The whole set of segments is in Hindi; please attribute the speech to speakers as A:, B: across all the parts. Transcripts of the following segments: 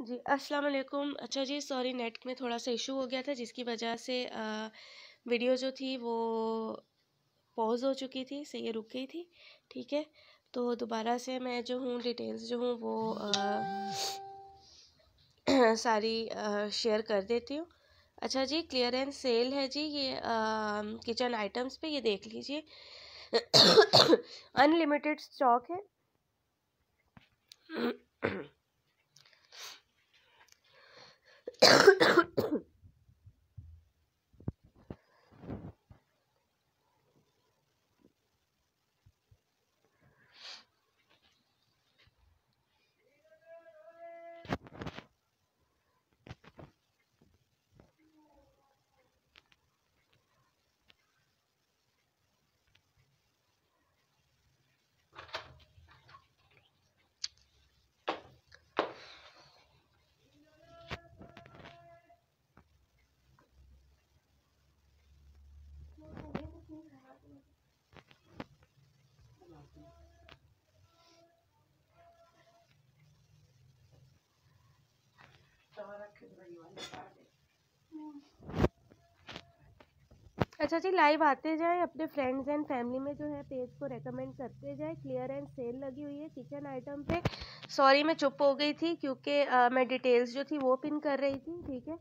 A: जी अस्सलाम वालेकुम। अच्छा जी सॉरी नेट में थोड़ा सा इशू हो गया था जिसकी वजह से आ, वीडियो जो थी वो पॉज हो चुकी थी से ये रुक गई थी ठीक है? तो दोबारा से मैं जो हूँ डिटेल्स जो हूँ वो आ, सारी शेयर कर देती हूँ। अच्छा जी क्लियर एंड सेल है जी ये किचन आइटम्स पे ये देख लीजिए। अनलिमिटेड स्टॉक है। ハハハハ! अच्छा जी लाइव आते जाए, अपने फ्रेंड्स एंड फैमिली में जो है पेज को रेकमेंड करते जाए क्लियर एंड सेल लगी हुई है किचन आइटम पे। सॉरी मैं चुप हो गई थी क्योंकि मैं डिटेल्स जो थी वो पिन कर रही थी, ठीक है?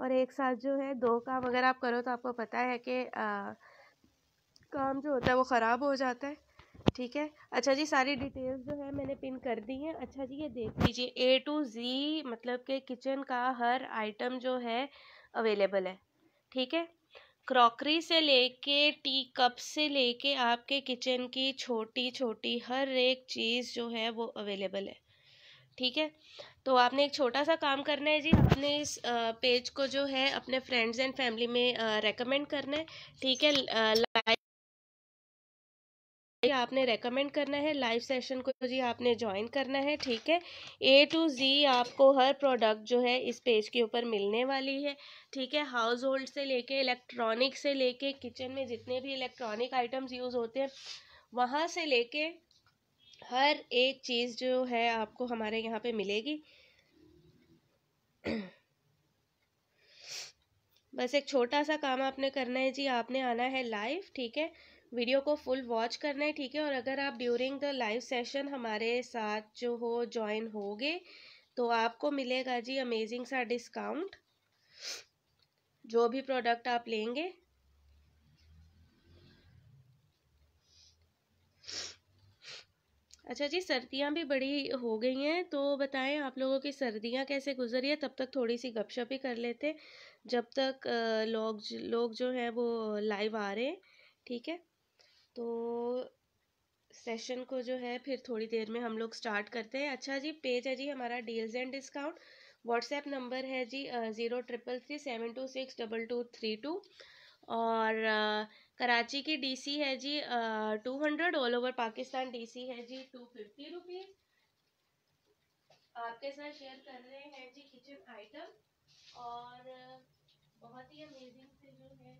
A: और एक साथ जो है दो काम अगर आप करो तो आपको पता है कि काम जो होता है वो ख़राब हो जाता है, ठीक है? अच्छा जी, सारी डिटेल्स जो है मैंने पिन कर दी हैं। अच्छा जी, ये देख लीजिए ए टू ज़ी मतलब कि किचन का हर आइटम जो है अवेलेबल है, ठीक है? क्रॉकरी से लेके टी कप से लेके आपके किचन की छोटी छोटी हर एक चीज़ जो है वो अवेलेबल है। ठीक है? तो आपने एक छोटा सा काम करना है जी। अपने इस पेज को जो है अपने फ्रेंड्स एंड फैमिली में रेकमेंड करना है। ठीक है? लाइव आपने रेकमेंड करना है लाइव सेशन को जी आपने ज्वाइन करना है, ठीक है? ए टू जी आपको हर प्रोडक्ट जो है इस पेज के ऊपर मिलने वाली है, ठीक है? हाउस होल्ड से लेके इलेक्ट्रॉनिक से लेके किचन में जितने भी इलेक्ट्रॉनिक आइटम्स यूज़ होते हैं, वहाँ से लेके हर एक चीज़ जो है आपको हमारे यहाँ पे मिलेगी। बस एक छोटा सा काम आपने करना है जी, आपने आना है लाइव ठीक है? वीडियो को फुल वॉच करना है, ठीक है? और अगर आप ड्यूरिंग द लाइव सेशन हमारे साथ जो हो ज्वाइन होगे तो आपको मिलेगा जी अमेजिंग सा डिस्काउंट। जो भी प्रोडक्ट आप लेंगे। अच्छा जी, सर्दियाँ भी बड़ी हो गई हैं तो बताएँ आप लोगों की सर्दियाँ कैसे गुजरी है? तब तक थोड़ी सी गपशप ही कर लेते जब तक लोग लोग जो हैं वो लाइव आ रहे हैं, ठीक है? तो सेशन को जो है फिर थोड़ी देर में हम लोग स्टार्ट करते हैं। अच्छा जी पेज है जी हमारा deals and discount WhatsApp number है जी zero triple three seven two six double two three two और आ, कराची की डीसी है जी two hundred all over Pakistan DC है जी टू फिफ्टी रुपीज़ आपके साथ शेयर कर रहे हैं जी किचन आइटम और बहुत ही अमेजिंग से जो है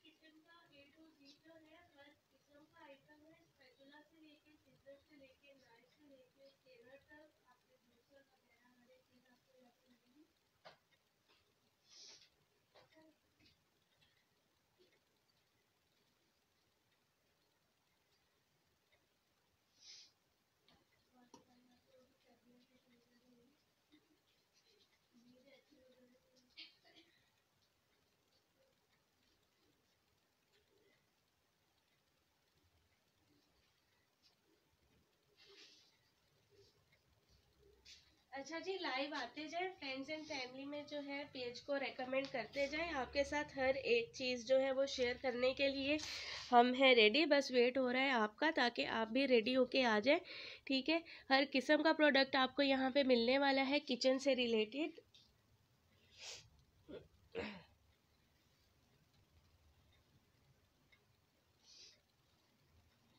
A: किचन का ए टू जी जो है हर किस्म का आइटम है स्पेचुला से लेके सीजर से लेके नाइफ से लेके स्टेनर तक आपके जूसर वगैरह हर एक चीज़ आपको यहाँ पे मिलेगी अच्छा जी लाइव आते जाए फ्रेंड्स एंड फैमिली में जो है पेज को रेकमेंड करते जाए। आपके साथ हर एक चीज़ जो है, वो शेयर करने के लिए हम हैं रेडी बस वेट हो रहा है आपका, ताकि आप भी रेडी होके आ जाए, ठीक है? हर किस्म का प्रोडक्ट आपको यहाँ पे मिलने वाला है किचन से रिलेटेड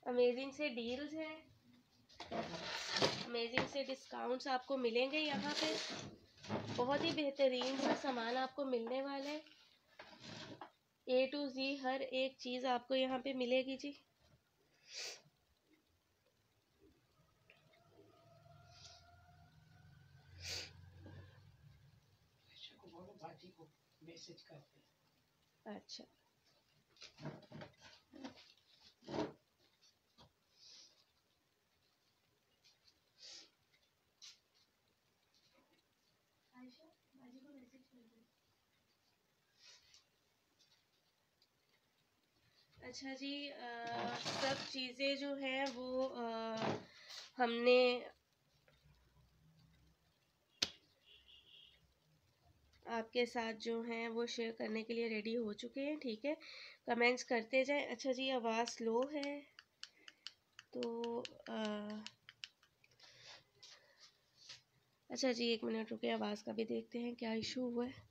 A: अमेजिंग से डील्स हैं। अमेजिंग से डिस्काउंट्स आपको मिलेंगे यहाँ पे। बहुत ही बेहतरीन सा सामान आपको मिलने वाला है। ए टू जी हर एक चीज़ आपको यहाँ पे मिलेगी जी। अच्छा। अच्छा जी आ, सब चीज़ें जो हैं वो आ, हमने आपके साथ जो हैं वो शेयर करने के लिए रेडी हो चुके हैं ठीक है? कमेंट्स करते जाएँ। अच्छा जी आवाज़ स्लो है तो आ, अच्छा जी एक मिनट रुके आवाज़ का भी देखते हैं क्या इशू हुआ है?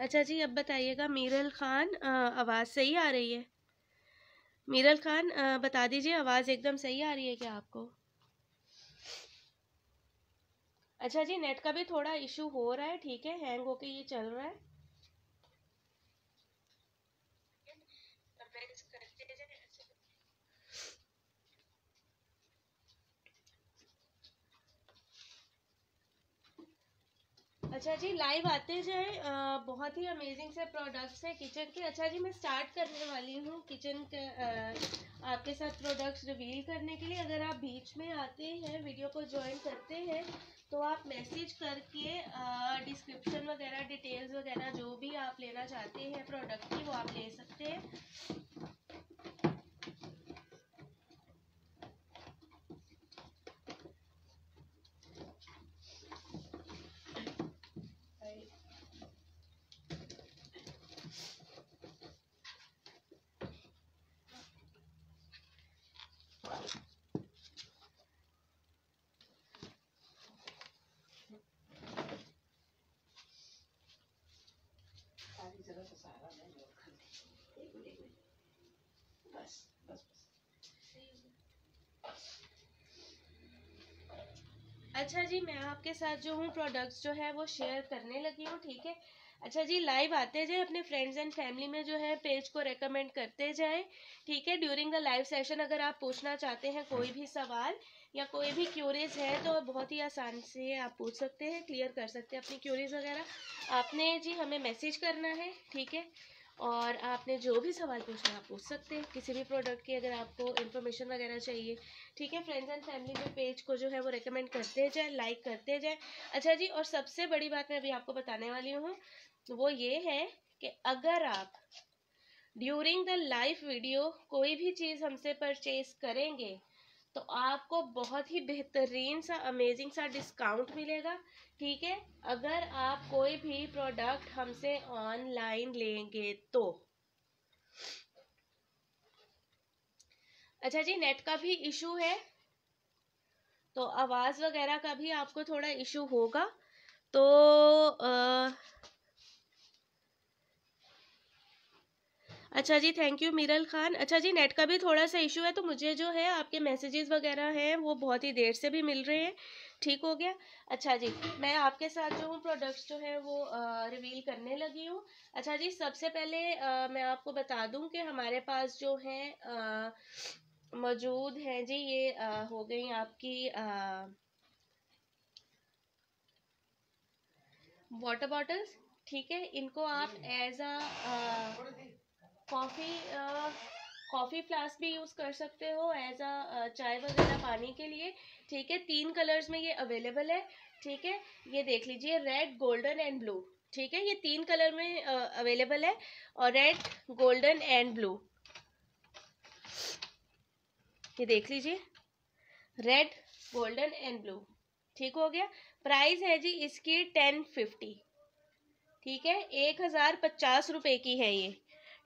A: अच्छा जी, अब बताइएगा, मीरल खान आवाज़ सही आ रही है? मीरल खान बता दीजिए, आवाज़ एकदम सही आ रही है क्या आपको? अच्छा जी, नेट का भी थोड़ा इशू हो रहा है, ठीक है, हैंग होके ये चल रहा है। अच्छा जी लाइव आते जाए बहुत ही अमेजिंग से प्रोडक्ट्स है किचन के। अच्छा जी, मैं स्टार्ट करने वाली हूँ किचन के आपके साथ प्रोडक्ट्स रिवील करने के लिए। अगर आप बीच में आते हैं वीडियो को ज्वाइन करते हैं तो आप मैसेज करके डिस्क्रिप्शन वगैरह डिटेल्स वगैरह, जो भी आप लेना चाहते हैं प्रोडक्ट की, वो आप ले सकते हैं अच्छा जी मैं आपके साथ जो हूँ प्रोडक्ट्स जो है, वो शेयर करने लगी हूँ, ठीक है? अच्छा जी लाइव आते जाए, अपने फ्रेंड्स एंड फैमिली में जो है पेज को रेकमेंड करते जाए, ठीक है? ड्यूरिंग द लाइव सेशन अगर आप पूछना चाहते हैं कोई भी सवाल या कोई भी क्यूरीज है तो बहुत ही आसान से आप पूछ सकते हैं क्लियर कर सकते हैं अपनी क्यूरीज वगैरह। आपने जी, हमें मैसेज करना है, ठीक है? और आपने जो भी सवाल पूछना आप पूछ सकते हैं। किसी भी प्रोडक्ट की अगर आपको इन्फॉर्मेशन वगैरह चाहिए ठीक है फ्रेंड्स एंड फैमिली में पेज को जो है वो रिकमेंड करते जाए लाइक करते जाए। अच्छा जी, और सबसे बड़ी बात मैं अभी आपको बताने वाली हूँ, वो ये है कि अगर आप ड्यूरिंग द लाइव वीडियो कोई भी चीज़ हमसे परचेज करेंगे तो आपको बहुत ही बेहतरीन सा अमेजिंग सा डिस्काउंट मिलेगा। ठीक है, अगर आप कोई भी प्रोडक्ट हमसे ऑनलाइन लेंगे तो। अच्छा जी नेट का भी इशू है? तो आवाज़ वगैरह का भी आपको थोड़ा इशू होगा। तो आ, अच्छा जी थैंक यू मीरल खान। अच्छा जी नेट का भी थोड़ा सा इशू है तो मुझे जो है आपके मैसेजेस वगैरह हैं वो बहुत ही देर से भी मिल रहे हैं। ठीक हो गया? अच्छा जी मैं आपके साथ जो हूँ प्रोडक्ट्स जो है वो रिवील करने लगी हूँ। अच्छा जी सबसे पहले आ, मैं आपको बता दूँ कि हमारे पास जो है मौजूद हैं। जी ये आ, हो गई आपकी वाटर बॉटल्स ठीक है इनको आप as a coffee coffee flask भी यूज़ कर सकते हो एज अ चाय वगैरह पानी के लिए। ठीक है तीन कलर्स में ये अवेलेबल है। ठीक है ये देख लीजिए रेड गोल्डन एंड ब्लू ठीक है ये तीन कलर में अवेलेबल है और रेड गोल्डन एंड ब्लू ये देख लीजिए। रेड गोल्डन एंड ब्लू ठीक हो गया? प्राइस है जी इसकी टेन फिफ्टी ठीक है? एक हज़ार पचास रुपए की है ये।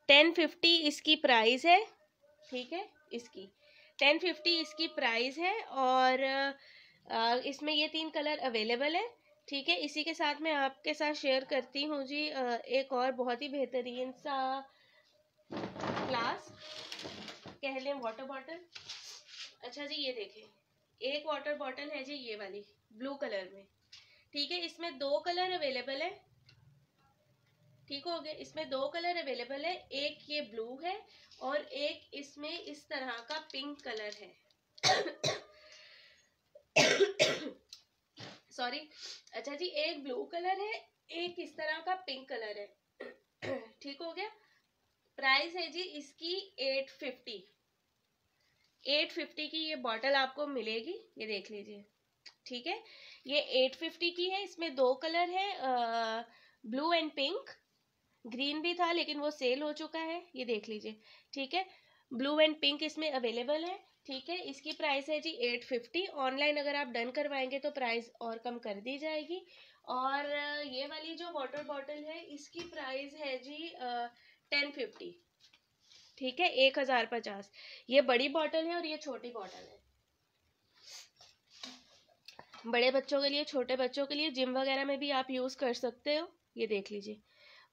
A: टेन फिफ्टी इसकी प्राइस है। ठीक है? इसकी। टेन फिफ्टी इसकी प्राइस है और इसमें ये तीन कलर अवेलेबल है। ठीक है? इसी के साथ मैं आपके साथ शेयर करती हूँ जी एक और बहुत ही बेहतरीन सा ग्लास कह लें वाटर बॉटल अच्छा जी, ये देखें। एक वाटर बॉटल है जी, ये वाली ब्लू कलर में। ठीक है, इसमें दो कलर अवेलेबल है। ठीक हो गया इसमें दो कलर अवेलेबल है। एक ये ब्लू है और एक इसमें इस तरह का पिंक कलर है। सॉरी अच्छा जी, एक ब्लू कलर है, एक इस तरह का पिंक कलर है। प्राइस है जी इसकी एट फिफ्टी। एट फिफ्टी की ये बॉटल आपको मिलेगी, ये देख लीजिए। ठीक है? ये एट फिफ्टी की है, इसमें दो कलर है ब्लू एंड पिंक। ग्रीन भी था, लेकिन वो सेल हो चुका है, ये देख लीजिए। ठीक है? ब्लू एंड पिंक इसमें अवेलेबल है। ठीक है? इसकी प्राइस है जी एट फिफ्टी। ऑनलाइन अगर आप डन करवाएँगे तो प्राइस और कम कर दी जाएगी। और ये वाली जो वाटर बॉटल है, इसकी प्राइस है जी टेन फिफ्टी। ठीक है, एक हज़ार पचास। ये बड़ी बॉटल है और ये छोटी बॉटल है। बड़े बच्चों के लिए, छोटे बच्चों के लिए जिम वगैरह में भी आप यूज़ कर सकते हो। ये देख लीजिए।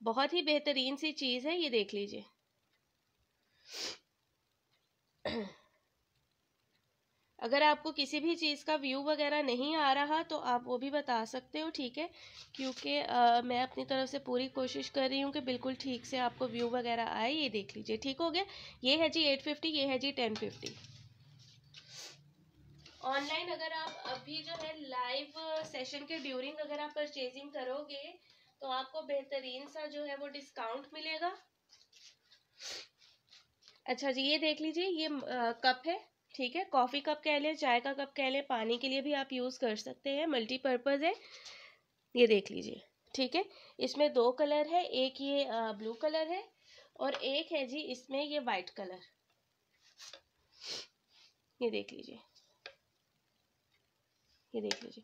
A: बहुत ही बेहतरीन सी चीज़ है, ये देख लीजिए। अगर आपको किसी भी चीज़ का व्यू वगैरह नहीं आ रहा तो आप वो भी बता सकते हो ठीक है? क्योंकि मैं अपनी तरफ़ से पूरी कोशिश कर रही हूँ कि बिल्कुल ठीक से आपको व्यू वगैरह आए ये देख लीजिए ठीक हो गया? ये है जी एट फिफ्टी ये है जी टेन फिफ्टी। ऑनलाइन अगर आप अभी जो है लाइव सेशन के ड्यूरिंग अगर आप परचेजिंग करोगे तो आपको बेहतरीन सा जो है वो डिस्काउंट मिलेगा। अच्छा जी ये देख लीजिए ये आ, कप है। ठीक है? कॉफ़ी कप कह लें, चाय का कप कह लें, पानी के लिए भी आप यूज़ कर सकते हैं। मल्टीपर्पज़ है। ये देख लीजिए। ठीक है? इसमें दो कलर है। एक ये ब्लू कलर है और एक है जी, इसमें ये वाइट कलर। ये देख लीजिए। ये देख लीजिए।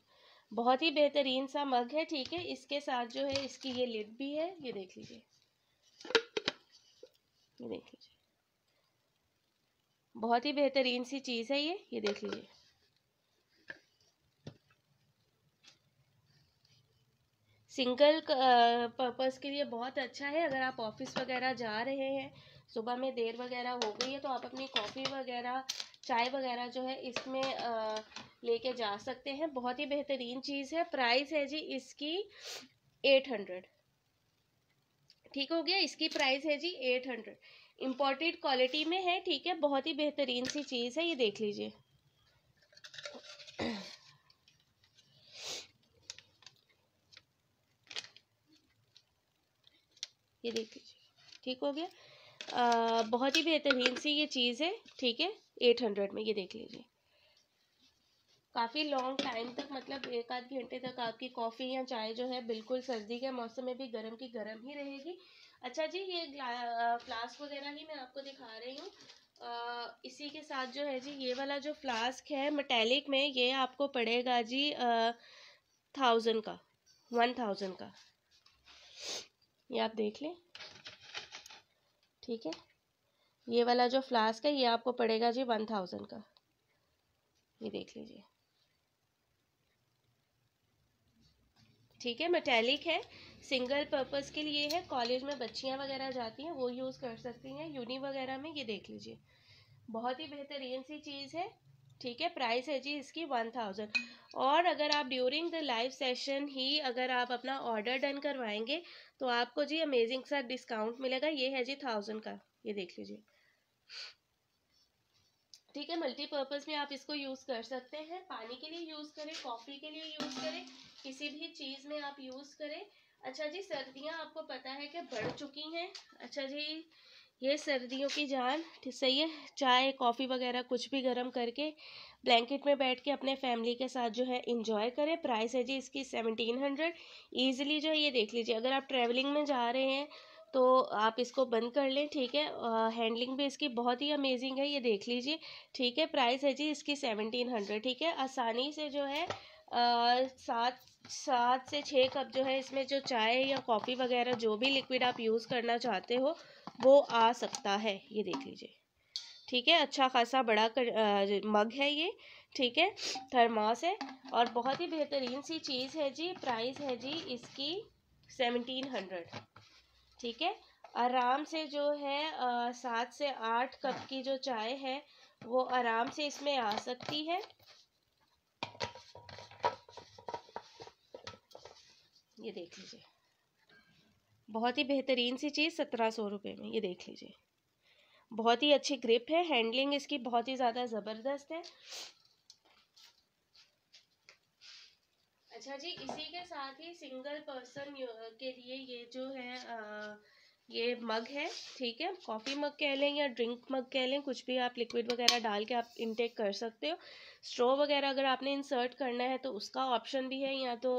A: बहुत ही बेहतरीन सा मग है। ठीक है? इसके साथ जो है, इसकी ये लिड भी है। ये देख लीजिए। ये देख लीजिए। बहुत ही बेहतरीन सी चीज़ है ये ये देख लीजिए। सिंगल पर्पस के लिए बहुत अच्छा है, अगर आप ऑफ़िस वगैरह जा रहे हैं, सुबह में देर वगैरह हो गई है तो आप अपनी कॉफ़ी वगैरह, चाय वगैरह जो है इसमें लेके जा सकते हैं। बहुत ही बेहतरीन चीज़ है, प्राइस है जी इसकी एट हंड्रेड। ठीक हो गया? इसकी प्राइस है जी एट हंड्रेड। इम्पोर्टेड क्वालिटी में है ठीक है? बहुत ही बेहतरीन सी चीज़ है ये देख लीजिए। ये देख लीजिए ठीक हो गया? आ, बहुत ही बेहतरीन सी ये चीज़ है ठीक है? एट हंड्रेड में ये देख लीजिए। काफ़ी लॉन्ग टाइम तक मतलब एक आध घंटे तक आपकी कॉफ़ी या चाय जो है बिल्कुल सर्दी के मौसम में भी गर्म की गर्म ही रहेगी। अच्छा जी, ये फ्लास्क वगैरह ही मैं आपको दिखा रही हूँ। इसी के साथ जो है जी, ये वाला जो फ्लास्क है मटैलिक में, ये आपको पड़ेगा जी थाउज़ेंड का वन थाउज़ेंड का। ये आप देख लें। ठीक है? ये वाला जो फ्लास्क है, ये आपको पड़ेगा जी वन थाउज़ेंड का। ये देख लीजिए। ठीक है मेटेलिक है। सिंगल पर्पस के लिए है। कॉलेज में बच्चियाँ वगैरह जाती हैं, वो यूज़ कर सकती हैं। यूनी वगैरह में ये देख लीजिए। बहुत ही बेहतरीन सी चीज़ है। ठीक है प्राइस है जी इसकी वन थाउज़ेंड और अगर आप ड्यूरिंग द लाइव सेशन ही अगर आप अपना ऑर्डर डन करवाएँगे तो आपको जी अमेजिंग सा डिस्काउंट मिलेगा। ये है जी थाउज़ेंड का। ये देख लीजिए। ठीक है मल्टीपर्पज़ में आप इसको यूज़ कर सकते हैं। पानी के लिए यूज़ करें कॉफ़ी के लिए यूज़ करें। किसी भी चीज़ में आप यूज़ करें। अच्छा जी सर्दियाँ आपको पता है कि बढ़ चुकी हैं। अच्छा जी ये सर्दियों की जान ठीक सही है? चाय कॉफ़ी वगैरह कुछ भी गर्म करके ब्लैंकेट में बैठ के अपने फैमिली के साथ जो है इंजॉय करें। प्राइस है जी इसकी सेवनटीन हंड्रेड। ईजिली जो है ये देख लीजिए अगर आप ट्रैवलिंग में जा रहे हैं तो आप इसको बंद कर लें ठीक है? आ, हैंडलिंग भी इसकी बहुत ही अमेजिंग है ये देख लीजिए। ठीक है प्राइस है जी इसकी सेवनटीन हंड्रेड ठीक है? आसानी से जो है सात सात से छः कप जो है इसमें जो चाय या कॉफ़ी वगैरह जो भी लिक्विड आप यूज़ करना चाहते हो वो आ सकता है ये देख लीजिए। ठीक है अच्छा खासा बड़ा कर, आ, मग है ये ठीक है थर्मास है और बहुत ही बेहतरीन सी चीज़ है जी प्राइस है जी इसकी सेवनटीन हंड्रेड ठीक है आराम से जो है सात से आठ कप की जो चाय है वो आराम से इसमें आ सकती है। ये देख लीजिए। बहुत ही बेहतरीन सी चीज़ सत्रह सौ रुपये में ये देख लीजिए। बहुत ही अच्छी ग्रिप है हैंडलिंग इसकी बहुत ही ज़्यादा ज़बरदस्त है। अच्छा जी इसी के साथ ही सिंगल पर्सन के लिए ये जो है आ, ये मग है ठीक है? कॉफ़ी मग कह लें या ड्रिंक मग कह लें कुछ भी आप लिक्विड वगैरह डाल के आप इनटेक कर सकते हो। स्ट्रॉ वगैरह अगर आपने इंसर्ट करना है तो उसका ऑप्शन भी है या तो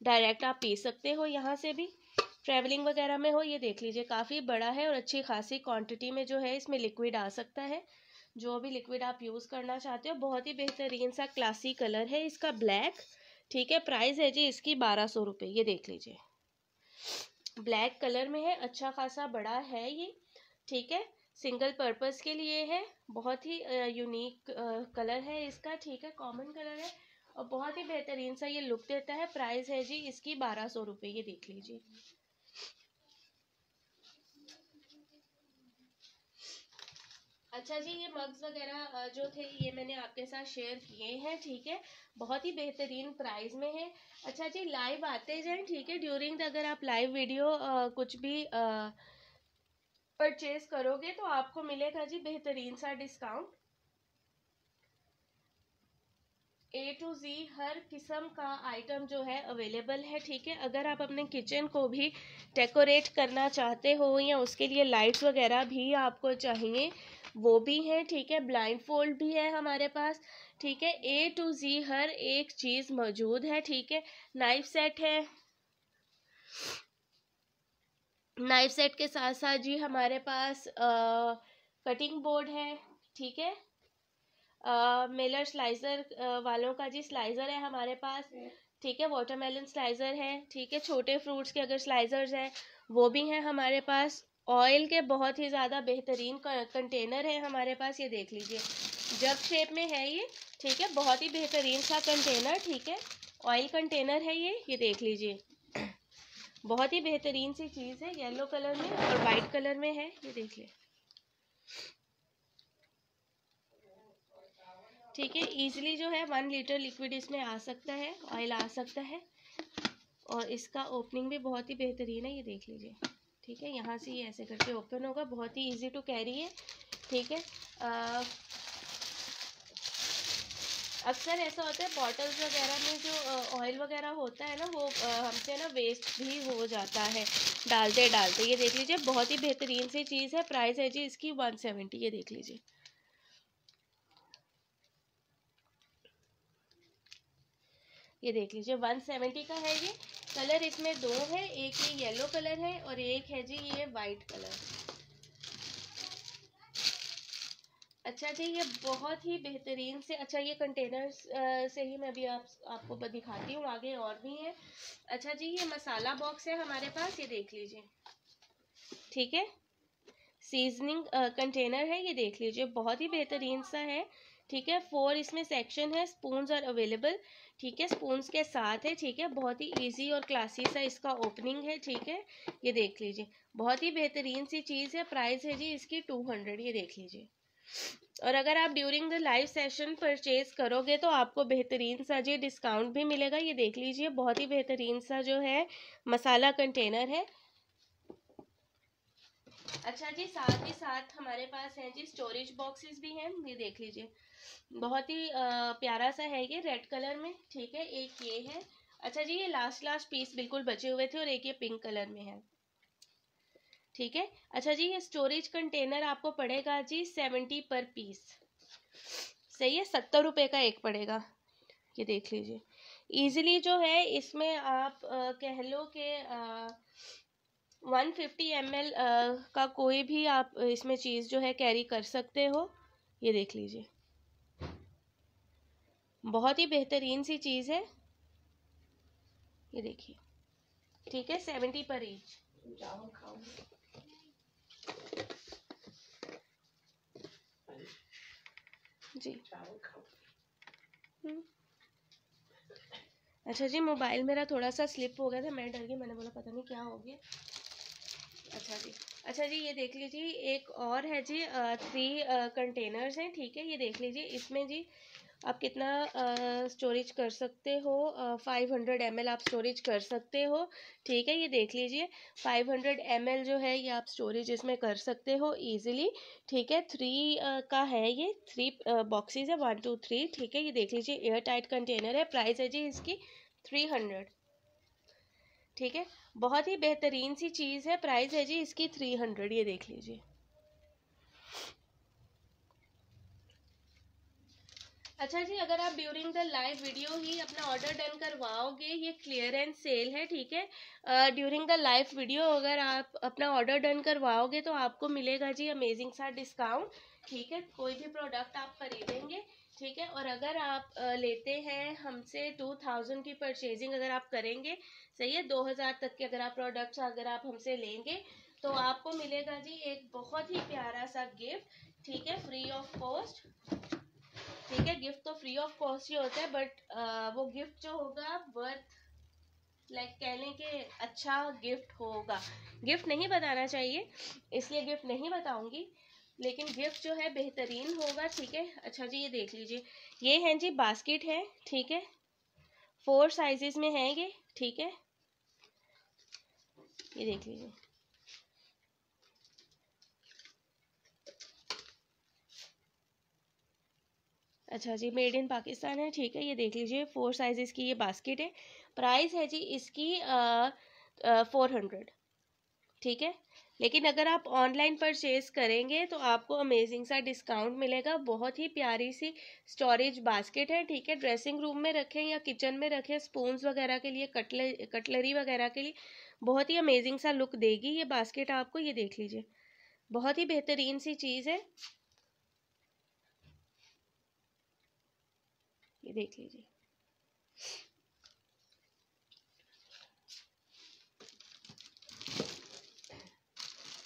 A: डायरेक्ट आप पी सकते हो यहाँ से भी। ट्रैवलिंग वगैरह में हो, ये देख लीजिए, काफ़ी बड़ा है और अच्छी खासी क्वांटिटी में जो है इसमें लिक्विड आ सकता है। जो भी लिक्विड आप यूज़ करना चाहते हो, बहुत ही बेहतरीन सा क्लासी कलर है इसका ब्लैक ठीक है प्राइस है जी इसकी बारह सौ रुपये ये देख लीजिए। ब्लैक कलर में है अच्छा खासा बड़ा है ये। ठीक है सिंगल पर्पस के लिए है, बहुत ही यूनिक कलर है इसका। ठीक है कॉमन कलर है। और बहुत ही बेहतरीन सा ये लुक देता है। प्राइस है जी इसकी बारह सौ रुपये ये देख लीजिए। अच्छा जी ये मग्स वगैरह जो थे ये मैंने आपके साथ शेयर किए हैं ठीक है? बहुत ही बेहतरीन प्राइस में है। अच्छा जी लाइव आते जाएँ ठीक है? ड्यूरिंग द अगर आप लाइव वीडियो आ, कुछ भी परचेज करोगे तो आपको मिलेगा जी बेहतरीन सा डिस्काउंट ए टू जी हर किस्म का आइटम जो है अवेलेबल है ठीक है? अगर आप अपने किचन को भी डेकोरेट करना चाहते हो या उसके लिए लाइट्स वगैरह भी आपको चाहिए वो भी है ठीक है? ब्लाइंड फोल्ड भी है हमारे पास ठीक है? ए टू जी हर एक चीज़ मौजूद है ठीक है? नाइफ सेट है। नाइफ सेट के साथ साथ जी हमारे पास आ, कटिंग बोर्ड है ठीक है? मेलर स्लाइजर वालों का जी स्लाइजर है हमारे पास। ठीक है वाटरमेलन स्लाइजर है। ठीक है छोटे फ्रूट्स के अगर स्लाइजर्स हैं वो भी हैं हमारे पास। ऑयल के बहुत ही ज़्यादा बेहतरीन कंटेनर है हमारे पास ये देख लीजिए। जब शेप में है ये। ठीक है बहुत ही बेहतरीन सा कंटेनर ठीक है। ऑयल कंटेनर है ये ये देख लीजिए। बहुत ही बेहतरीन सी चीज़ है येलो कलर में और वाइट कलर में है ये देख ले ठीक है ईजिली जो है वन लीटर लिक्विड इसमें आ सकता है ऑयल आ सकता है। और इसका ओपनिंग भी बहुत ही बेहतरीन है, ये देख लीजिए। ठीक है, यहाँ से ये ऐसे करके ओपन होगा, बहुत ही इजी टू कैरी है। ठीक है अक्सर ऐसा होता है बॉटल्स वगैरह में जो ऑयल वगैरह होता है ना, वो हमसे ना वेस्ट भी हो जाता है डालते डालते ये देख लीजिए, बहुत ही बेहतरीन सी चीज़ है प्राइस है जी, इसकी वन सेवेंटी ये देख लीजिए। ये देख लीजिए, वन सेवेंटी का है ये। कलर इसमें दो है, एक ये येलो कलर है और एक है जी ये वाइट कलर। अच्छा जी, ये बहुत ही बेहतरीन से अच्छा ये कंटेनर से ही मैं भी आप, आपको दिखाती हूँ, आगे और भी है। अच्छा जी, ये मसाला बॉक्स है हमारे पास, ये देख लीजिए। ठीक है? सीजनिंग कंटेनर है, ये देख लीजिए, बहुत ही बेहतरीन सा है। ठीक है? फोर इसमें सेक्शन है स्पून आर अवेलेबल ठीक है स्पून्स के साथ है, ठीक है। बहुत ही इजी और क्लासी सा इसका ओपनिंग है, ठीक है। ये देख लीजिए। बहुत ही बेहतरीन सी चीज़ है प्राइस है जी इसकी टू हंड्रेड ये देख लीजिए। और अगर आप during the live session purchase करोगे तो आपको बेहतरीन सा जी डिस्काउंट भी मिलेगा। ये देख लीजिए, बहुत ही बेहतरीन सा जो है, मसाला कंटेनर है। अच्छा जी साथ ही साथ हमारे पास है जी स्टोरेज बॉक्सेस भी हैं ये देख लीजिए। बहुत ही प्यारा सा है ये रेड कलर में ठीक है एक ये है। अच्छा जी ये लास्ट लास्ट पीस बिल्कुल बचे हुए थे और एक ये पिंक कलर में है। ठीक है अच्छा जी ये स्टोरेज कंटेनर आपको पड़ेगा जी सेवेंटी पर पीस सही है सत्तर रुपये का एक पड़ेगा ये देख लीजिए। इजीली जो है इसमें आप आ, कह लो कि वन फिफ्टी एम एल का कोई भी आप इसमें चीज़ जो है कैरी कर सकते हो, ये देख लीजिए। बहुत ही बेहतरीन सी चीज़ है। ये देखिए, ठीक है, सेवेंटी पर ईच जी। हम्म। अच्छा जी, मोबाइल मेरा थोड़ा सा स्लिप हो गया था, मैं डर गई, मैंने बोला पता नहीं क्या हो गया। अच्छा जी। अच्छा जी, ये देख लीजिए, एक और है जी थ्री कंटेनर्स हैं, ठीक है? ये देख लीजिए, इसमें जी आप कितना स्टोरेज कर सकते हो? फाइव हंड्रेड एम आप स्टोरेज कर सकते हो, ठीक है? ये देख लीजिए फाइव हंड्रेड एम जो है, ये आप स्टोरेज इसमें कर सकते हो ईजिली ठीक है? थ्री का है ये थ्री बॉक्सेस है वन टू थ्री ठीक है? ये देख लीजिए एयर टाइट कंटेनर है प्राइस है जी इसकी थ्री हंड्रेड ठीक है? बहुत ही बेहतरीन सी चीज़ है प्राइस है जी, इसकी थ्री हंड्रेड ये देख लीजिए। अच्छा जी, अगर आप ड्यूरिंग द लाइव वीडियो ही अपना ऑर्डर डन करवाओगे, ये क्लियर एंड सेल है, ठीक है? ड्यूरिंग द लाइव वीडियो अगर आप अपना ऑर्डर डन करवाओगे तो आपको मिलेगा जी अमेजिंग सा डिस्काउंट ठीक है? कोई भी प्रोडक्ट आप खरीदेंगे ठीक है? और अगर आप लेते हैं हमसे टू थाउज़ेंड की परचेजिंग अगर आप करेंगे, सही है? दो हज़ार तक के अगर आप प्रोडक्ट्स अगर आप हमसे लेंगे तो आपको मिलेगा जी एक बहुत ही प्यारा सा गिफ्ट ठीक है? फ्री ऑफ़ कॉस्ट ठीक है? गिफ्ट तो फ्री ऑफ़ कॉस्ट ही होता है बट वो गिफ्ट जो होगा वर्थ लाइक कह लें कि अच्छा गिफ्ट होगा। गिफ्ट नहीं बताना चाहिए, इसलिए गिफ्ट नहीं बताऊँगी। लेकिन गिफ्ट जो है बेहतरीन होगा, ठीक है? अच्छा जी, ये देख लीजिए। ये है जी बास्केट है, ठीक है? फोर साइजेस में है ये, ठीक है? ये देख लीजिए। अच्छा जी मेड इन पाकिस्तान है, ठीक है? ये देख लीजिए फोर साइजेस की ये बास्केट है। प्राइस है जी इसकी फोर हंड्रेड ठीक है? लेकिन अगर आप ऑनलाइन परचेज करेंगे तो आपको अमेजिंग सा डिस्काउंट मिलेगा। बहुत ही प्यारी सी स्टोरेज बास्केट है, ठीक है? ड्रेसिंग रूम में रखें या किचन में रखें स्पून्स वगैरह के लिए कटले कटलरी वगैरह के लिए, बहुत ही अमेजिंग सा लुक देगी ये बास्केट आपको। ये देख लीजिए। बहुत ही बेहतरीन सी चीज़ है। ये देख लीजिए।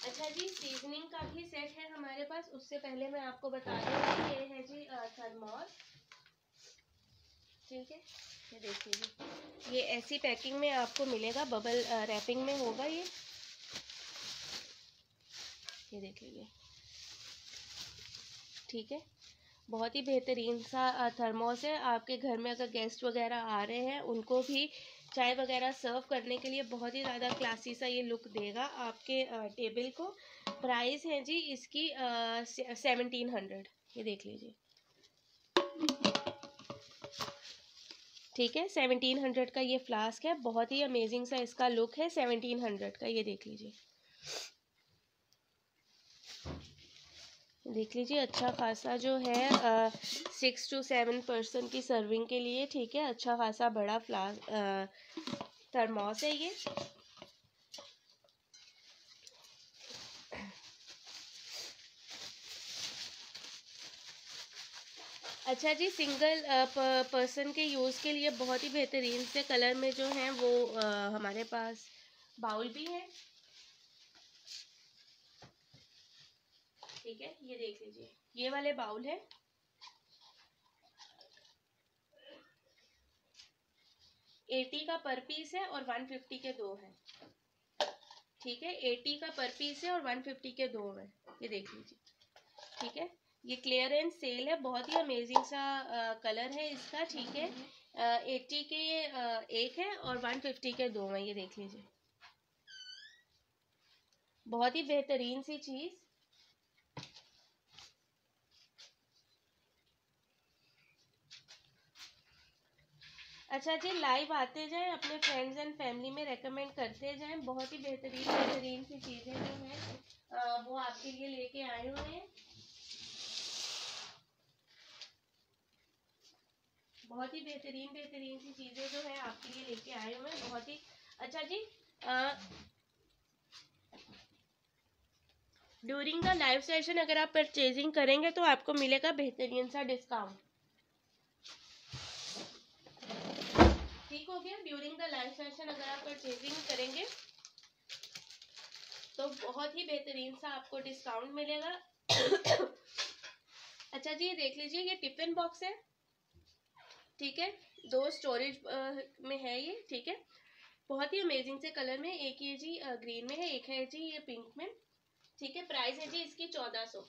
A: अच्छा जी सीजनिंग का भी सेट है हमारे पास। उससे पहले मैं आपको बता दूँ ये है जी थर्मोस। ठीक है? ये देख लीजिए ये ऐसी पैकिंग में आपको मिलेगा बबल रैपिंग में होगा ये। ये देख लीजिए ठीक है? बहुत ही बेहतरीन सा थर्मोस है। आपके घर में अगर गेस्ट वगैरह आ रहे हैं, उनको भी चाय वगैरह सर्व करने के लिए बहुत ही ज़्यादा क्लासी सा ये लुक देगा आपके टेबल को। प्राइस है जी इसकी सेवनटीन हंड्रेड ये देख लीजिए। ठीक है सेवनटीन हंड्रेड का ये फ्लास्क है। बहुत ही अमेजिंग सा इसका लुक है सेवनटीन हंड्रेड का। ये देख लीजिए। देख लीजिए अच्छा खासा जो है सिक्स टू सेवन परसेंट की सर्विंग के लिए ठीक है अच्छा खासा बड़ा फ्लास थर्मोस है ये। अच्छा जी सिंगल पर्सन के यूज़ के लिए बहुत ही बेहतरीन से कलर में जो है वो आ, हमारे पास बाउल भी है। ठीक है ये देख लीजिए। ये वाले बाउल है। एटी का पर पीस है और वन फिफ्टी के दो हैं। ठीक है एटी का पर पीस है और वन फिफ्टी के दो हैं। ये देख लीजिए। ठीक है ये क्लियर एंड सेल है। बहुत ही अमेजिंग सा आ, कलर है इसका। ठीक है एट्टी के आ, एक है और वन फिफ्टी के दो हैं। ये देख लीजिए। बहुत ही बेहतरीन सी चीज़। अच्छा जी लाइव आते जाएँ, अपने फ्रेंड्स एंड फैमिली में रेकमेंड करते जाएँ। बहुत ही बेहतरीन बेहतरीन सी चीज़ें जो हैं वो आपके लिए लेके आए हुए हैं। बहुत ही बेहतरीन बेहतरीन सी चीज़ें जो है आपके लिए लेके आए हुए हैं। बहुत ही अच्छा जी ड्यूरिंग द लाइव सेशन अगर आप परचेजिंग करेंगे तो आपको मिलेगा बेहतरीन सा डिस्काउंट ठीक हो गया। ड्यूरिंग द लाइव सेशन अगर आप परचेजिंग करेंगे तो बहुत ही बेहतरीन सा आपको डिस्काउंट मिलेगा। अच्छा जी, ये देख लीजिए, ये टिफ़िन बॉक्स है। ठीक है, दो स्टोरेज में है ये, ठीक है। बहुत ही अमेजिंग से कलर में, एक ये जी ग्रीन में है, एक है जी, ये पिंक में। ठीक है प्राइस है जी इसकी चौदह सौ।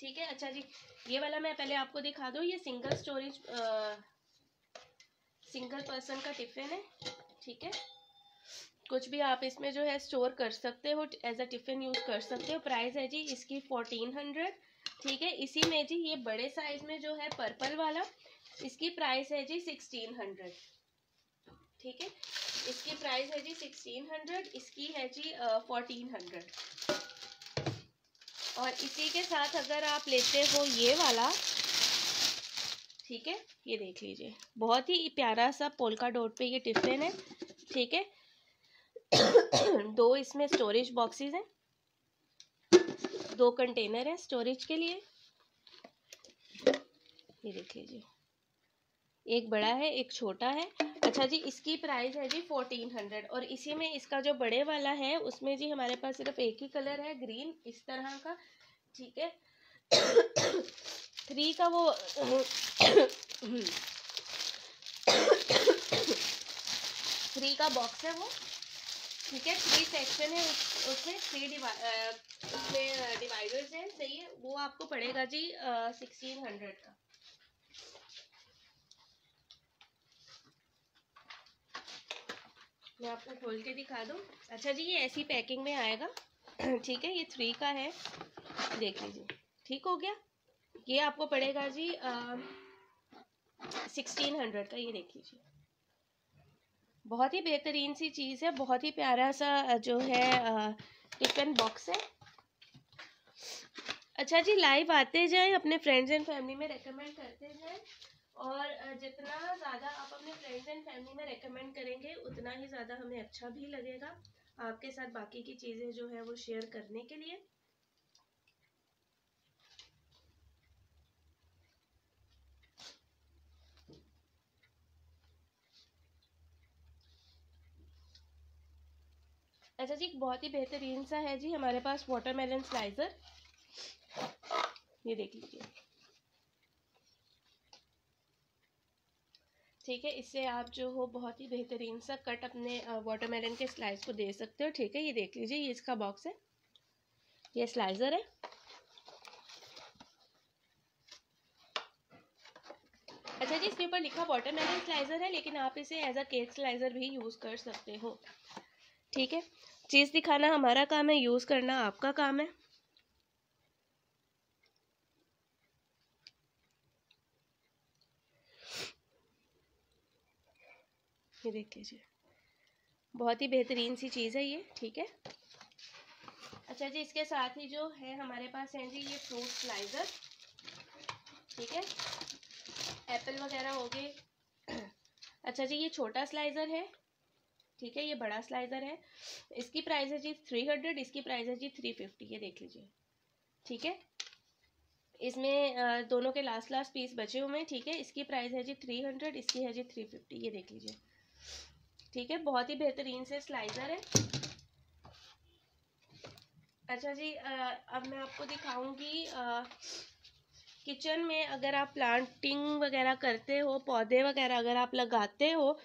A: ठीक है अच्छा जी, ये वाला मैं पहले आपको दिखा दूँ, ये सिंगल स्टोरेज सिंगल पर्सन का टिफ़िन है, ठीक है? कुछ भी आप इसमें जो है स्टोर कर सकते हो एज अ टिफ़िन यूज़ कर सकते हो। प्राइस है जी इसकी फोर्टीन हंड्रेड ठीक है? इसी में जी ये बड़े साइज़ में जो है पर्पल वाला, इसकी प्राइस है जी सिक्सटीन हंड्रेड ठीक है? इसकी प्राइस है जी सिक्सटीन हंड्रेड इसकी है जी फोर्टीन हंड्रेड और इसी के साथ अगर आप लेते हो ये वाला ठीक है? ये देख लीजिए। बहुत ही प्यारा सा पोलका डॉट पे ये टिफ़िन है, ठीक है? दो इसमें स्टोरेज बॉक्सेस हैं। दो कंटेनर हैं स्टोरेज के लिए। ये देख लीजिए। एक बड़ा है, एक छोटा है। अच्छा जी, इसकी प्राइस है जी फोर्टीन हंड्रेड और इसी में इसका जो बड़े वाला है, उसमें जी हमारे पास सिर्फ़ एक ही कलर है ग्रीन इस तरह का, ठीक है? थ्री का वो थ्री का बॉक्स है वो। ठीक है थ्री सेक्शन है उसमें थ्री उसमें डिवाइडर्स हैं। सही है, वो आपको पड़ेगा जी सिक्सटीन हंड्रेड का। मैं आपको खोल के दिखा दूँ। अच्छा जी, ये ऐसी पैकिंग में आएगा। ठीक है, ये थ्री का है। देख लीजिए। ठीक हो गया? ये आपको पड़ेगा जी सिक्सटीन हंड्रेड का, ये देख लीजिए। बहुत ही बेहतरीन सी चीज़ है, बहुत ही प्यारा सा जो है टिफ़िन बॉक्स है। अच्छा जी लाइव आते जाएँ, अपने फ्रेंड्स एंड फैमिली में रेकमेंड करते जाएँ, और जितना ज़्यादा आप अपने फ्रेंड्स एंड फैमिली में रेकमेंड करेंगे, उतना ही ज़्यादा हमें अच्छा भी लगेगा, आपके साथ बाकी की चीज़ें जो है वो शेयर करने के लिए। अच्छा जी बहुत ही बेहतरीन सा है जी, हमारे पास वाटरमेलन स्लाइजर ये देख लीजिए। ठीक है, इससे आप जो हो बहुत ही बेहतरीन सा कट अपने वाटरमेलन के स्लाइस को दे सकते हो, ठीक है? ये देख लीजिए, ये इसका बॉक्स है। ये स्लाइजर है। अच्छा जी, इसके ऊपर लिखा वाटरमेलन स्लाइजर है, लेकिन आप इसे एज अ केक स्लाइजर भी यूज़ कर सकते हो। ठीक है? चीज़ दिखाना हमारा काम है, यूज़ करना आपका काम है। ये देख लीजिए। बहुत ही बेहतरीन सी चीज़ है ये, ठीक है? अच्छा जी, इसके साथ ही जो है हमारे पास है जी ये फ्रूट स्लाइजर ठीक है? एप्पल वगैरह हो गए। अच्छा जी, ये छोटा स्लाइजर है। ठीक है, ये बड़ा स्लाइजर है। इसकी प्राइस है जी थ्री हंड्रेड इसकी प्राइस है जी थ्री फिफ्टी ये देख लीजिए। ठीक है? इसमें दोनों के लास्ट लास्ट पीस बचे हुए हैं, ठीक है? इसकी प्राइस है जी थ्री हंड्रेड इसकी है जी थ्री फिफ्टी ये देख लीजिए। ठीक है? बहुत ही बेहतरीन से स्लाइजर है। अच्छा जी अब मैं आपको दिखाऊँगी किचन में अगर आप प्लांटिंग वगैरह करते हो, पौधे वगैरह अगर आप लगाते हो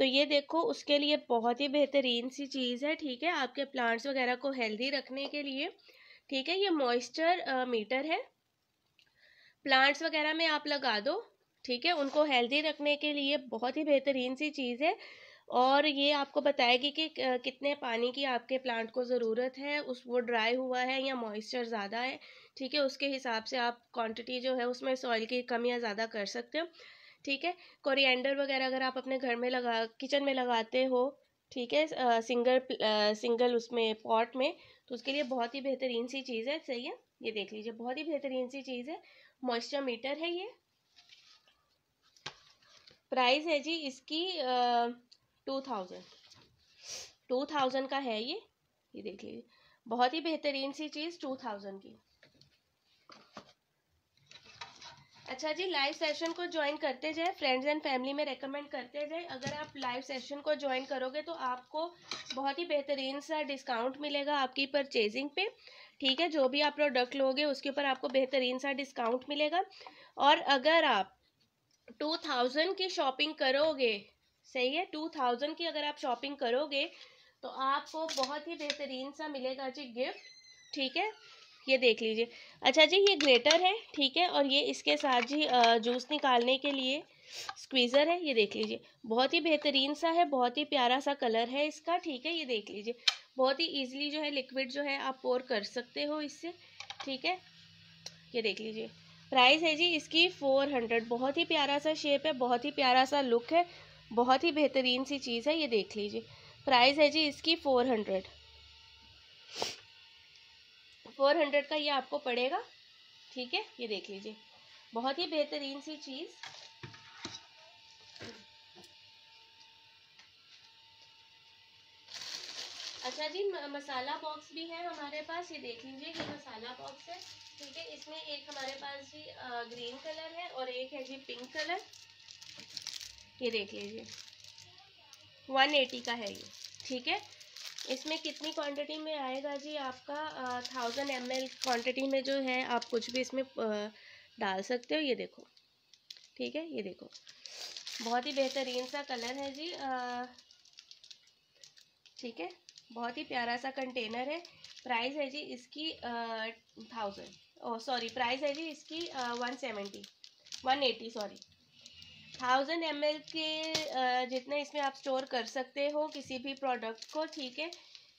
A: तो ये देखो, उसके लिए बहुत ही बेहतरीन सी चीज़ है, ठीक है? आपके प्लांट्स वगैरह को हेल्दी रखने के लिए, ठीक है? ये मॉइस्चर मीटर है। प्लांट्स वगैरह में आप लगा दो, ठीक है? उनको हेल्दी रखने के लिए बहुत ही बेहतरीन सी चीज़ है। और ये आपको बताएगी कि कितने पानी की आपके प्लांट को ज़रूरत है, उस, वो ड्राई हुआ है या मॉइस्चर ज़्यादा है, ठीक है? उसके हिसाब से आप क्वांटिटी जो है उसमें सॉइल की कमी या ज़्यादा कर सकते हो। ठीक है? कोरिएंडर वगैरह अगर आप अपने घर में लगा, किचन में लगाते हो, ठीक है? सिंगल सिंगल उसमें, पॉट में तो उसके लिए बहुत ही बेहतरीन सी चीज़ है। सही है? ये देख लीजिए, बहुत ही बेहतरीन सी चीज़ है। मॉइस्चर मीटर है ये। प्राइस है जी इसकी टू थाउज़ेंड। टू थाउज़ेंड का है ये। ये देख लीजिए। बहुत ही बेहतरीन सी चीज़ टू थाउज़ेंड की। अच्छा जी लाइव सेशन को ज्वाइन करते जाए फ्रेंड्स एंड फैमिली में रेकमेंड करते जाए। अगर आप लाइव सेशन को ज्वाइन करोगे तो आपको बहुत ही बेहतरीन सा डिस्काउंट मिलेगा आपकी परचेजिंग पे। ठीक है, जो भी आप प्रोडक्ट लोगे उसके ऊपर आपको बेहतरीन सा डिस्काउंट मिलेगा। और अगर आप टू थाउज़ेंड की शॉपिंग करोगे, सही है? टू थाउज़ेंड की अगर आप शॉपिंग करोगे तो आपको बहुत ही बेहतरीन सा मिलेगा जी गिफ्ट ठीक है? ये देख लीजिए। अच्छा जी, ये ग्रेटर है, ठीक है, और ये इसके साथ जी जूस निकालने के लिए स्क्वीज़र है, ये देख लीजिए। बहुत ही बेहतरीन सा है, बहुत ही प्यारा सा कलर है इसका, ठीक है, ये देख लीजिए। बहुत ही ईजिली जो है लिक्विड जो है आप पोर कर सकते हो इससे, ठीक है। ये देख लीजिए। प्राइस है जी इसकी फोर हंड्रेड बहुत ही प्यारा सा शेप है, बहुत ही प्यारा सा लुक है, बहुत ही बेहतरीन सी चीज़ है, ये देख लीजिए। प्राइस है जी इसकी फोर हंड्रेड फोर हंड्रेड का ये आपको पड़ेगा। ठीक है? ये देख लीजिए। बहुत ही बेहतरीन सी चीज़। अच्छा जी मसाला बॉक्स भी है हमारे पास। ये देख लीजिए, ये मसाला बॉक्स है। ठीक है? इसमें एक हमारे पास जी ग्रीन कलर है और एक है जी पिंक कलर। ये देख लीजिए। वन एटी का है ये। ठीक है? इसमें कितनी क्वांटिटी में आएगा जी आपका? थाउज़ेंड एम एल क्वान्टिटी में जो है, आप कुछ भी इसमें डाल सकते हो, ये देखो। ठीक है? ये देखो। बहुत ही बेहतरीन सा कलर है जी। ठीक है? बहुत ही प्यारा सा कंटेनर है। प्राइस है जी इसकी थाउज़ेंड ओ सॉरी प्राइस है जी इसकी one seventy one eighty sorry thousand M के जितने इसमें आप स्टोर कर सकते हो किसी भी प्रोडक्ट को, ठीक है?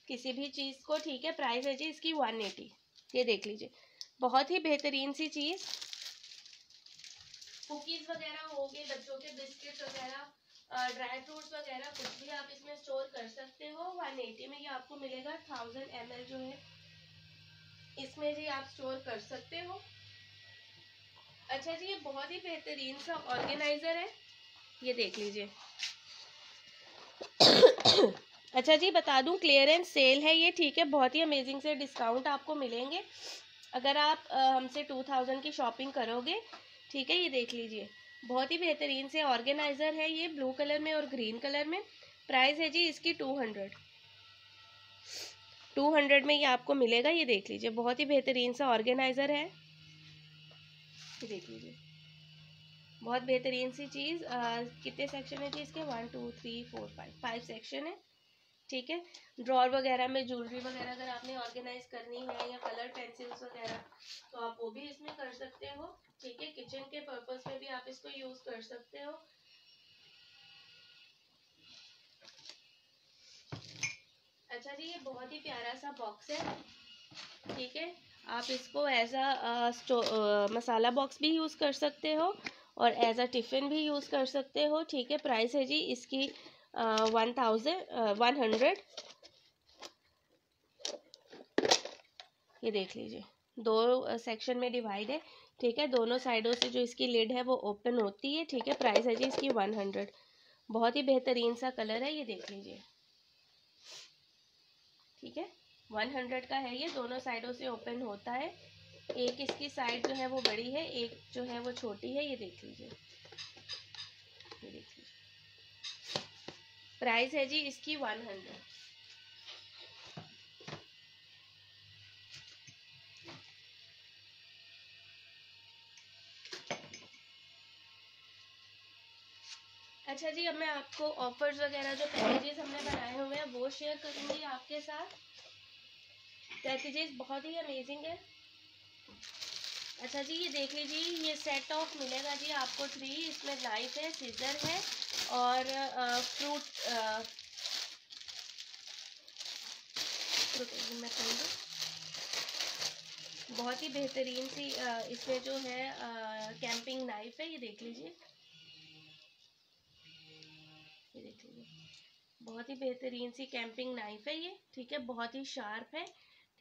A: किसी भी चीज़ को, ठीक है? प्राइस है जी इसकी वन एटी ये देख लीजिए। बहुत ही बेहतरीन सी चीज़। कुकीज़ वगैरह हो गए, बच्चों के बिस्किट वगैरह ड्राई फ्रूट्स वगैरह, कुछ भी आप इसमें स्टोर कर सकते हो। वन एटी में ये आपको मिलेगा थाउज़ेंड एम जो है। इसमें जी आप स्टोर कर सकते हो। अच्छा जी, ये बहुत ही बेहतरीन सा ऑर्गेनाइजर है। ये देख लीजिए। अच्छा जी, बता दूँ क्लियरेंस सेल है ये, ठीक है? बहुत ही अमेजिंग से डिस्काउंट आपको मिलेंगे। अगर आप हमसे टू थाउज़ेंड की शॉपिंग करोगे, ठीक है? ये देख लीजिए। बहुत ही बेहतरीन से ऑर्गेनाइज़र है ये ब्लू कलर में और ग्रीन कलर में। प्राइस है जी इसकी टू हंड्रेड टू हंड्रेड में ये आपको मिलेगा, ये देख लीजिए। बहुत ही बेहतरीन सा ऑर्गेनाइज़र है। ये देख लीजिए। बहुत बेहतरीन सी चीज़ कितने सेक्शन है जी इसके? One two three four five five section है, ठीक है? ड्रॉर वगैरह में ज्वेलरी वगैरह अगर आपने ऑर्गेनाइज करनी है या कलर पेंसिल्स वगैरह तो आप वो भी इसमें कर सकते हो, ठीक है? किचन के पर्पज में भी आप इसको यूज़ कर सकते हो। अच्छा जी, ये बहुत ही प्यारा सा बॉक्स है, ठीक है? आप इसको एज अ मसाला बॉक्स भी यूज़ कर सकते हो और एज अ टिफ़िन भी यूज़ कर सकते हो। ठीक है प्राइस है जी इसकी वन थाउज़ेंड वन हंड्रेड ये देख लीजिए, दो सेक्शन में डिवाइड है। ठीक है, दोनों साइडों से जो इसकी लिड है वो ओपन होती है। ठीक है प्राइस है जी इसकी वन हंड्रेड बहुत ही बेहतरीन सा कलर है, ये देख लीजिए। ठीक है वन हंड्रेड का है ये, दोनों साइडों से ओपन होता है। एक इसकी साइड जो है वो बड़ी है, एक जो है वो छोटी है, ये देख लीजिए। ये देख लीजिए। प्राइस है जी इसकी वन हंड्रेड अच्छा जी, अब मैं आपको ऑफर्स वगैरह जो पैकेजेस हमने बनाए हुए हैं, वो शेयर करूँगी आपके साथ। पैकेजेस बहुत ही अमेजिंग है। अच्छा जी, ये देख लीजिए, ये सेट ऑफ़ मिलेगा जी आपको थ्री इसमें नाइफ है सीजर है और फ्रूट मैं बहुत ही बेहतरीन सी इसमें जो है कैंपिंग नाइफ है, ये देख लीजिए। ये देख लीजिए। बहुत ही बेहतरीन सी कैंपिंग नाइफ है ये, ठीक है, बहुत ही शार्प है।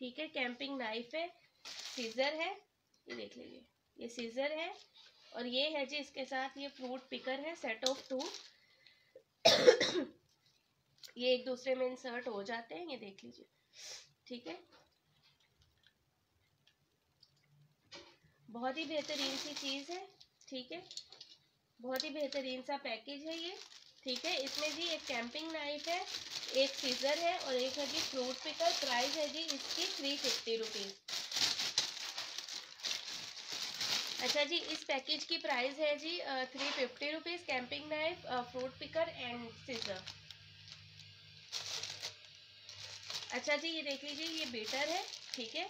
A: ठीक है कैंपिंग नाइफ है सीजर है, ये देख लीजिए, ये सीजर है और ये है जी इसके साथ ये फ्रूट पिकर है सेट ऑफ़ टू ये एक दूसरे में इंसर्ट हो जाते हैं, ये देख लीजिए, ठीक है। बहुत ही बेहतरीन सी चीज़ है, ठीक है। बहुत ही बेहतरीन सा पैकेज है ये। ठीक है, इसमें जी एक कैंपिंग नाइफ है, एक सीजर है और एक है जी फ्रूट पिकर प्राइस है जी इसकी थ्री फिफ्टी रुपीज़ अच्छा जी, इस पैकेज की प्राइस है जी three fifty rupees camping knife fruit picker and scissor अच्छा जी, ये देख लीजिए, ये बेटर है, ठीक है?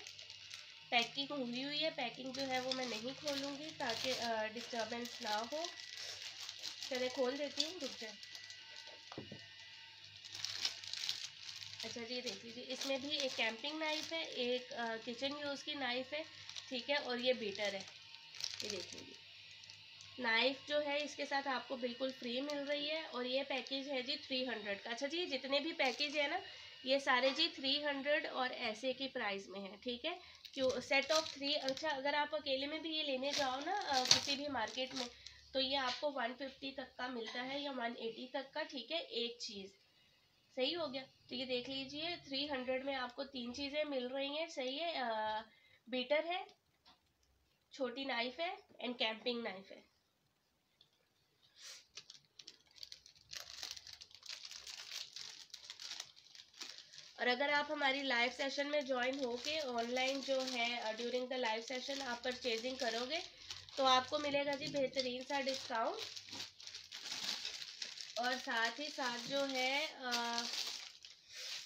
A: पैकिंग हुई हुई है पैकिंग जो है वो मैं नहीं खोलूँगी ताकि डिस्टर्बेंस ना हो। चले खोल देती हूँ, रुक जाए। अच्छा जी देख लीजिए, इसमें भी एक कैंपिंग नाइफ़ है, एक किचन यूज़ की नाइफ़ है, ठीक है, और ये बीटर है। ये देख लीजिए। नाइफ जो है, इसके साथ आपको बिल्कुल फ्री मिल रही है, और ये पैकेज है जी थ्री हंड्रेड का। अच्छा जी, जितने भी पैकेज है ना, ये सारे जी थ्री हंड्रेड और ऐसे की प्राइस में है, ठीक है? क्यों सेट ऑफ़ थ्री अच्छा अगर आप अकेले में भी ये लेने जाओ ना किसी भी मार्केट में तो ये आपको वन फिफ्टी तक का मिलता है या वन एटी तक का ठीक है एक चीज़। सही हो गया? तो ये देख लीजिए थ्री हंड्रेड में आपको तीन चीज़ें मिल रही हैं। सही है आ, बीटर है छोटी नाइफ है एंड कैंपिंग नाइफ है। और अगर आप हमारी लाइव सेशन में ज्वाइन होके ऑनलाइन जो है ड्यूरिंग द लाइव सेशन आप परचेजिंग करोगे तो आपको मिलेगा जी बेहतरीन सा डिस्काउंट और साथ ही साथ जो है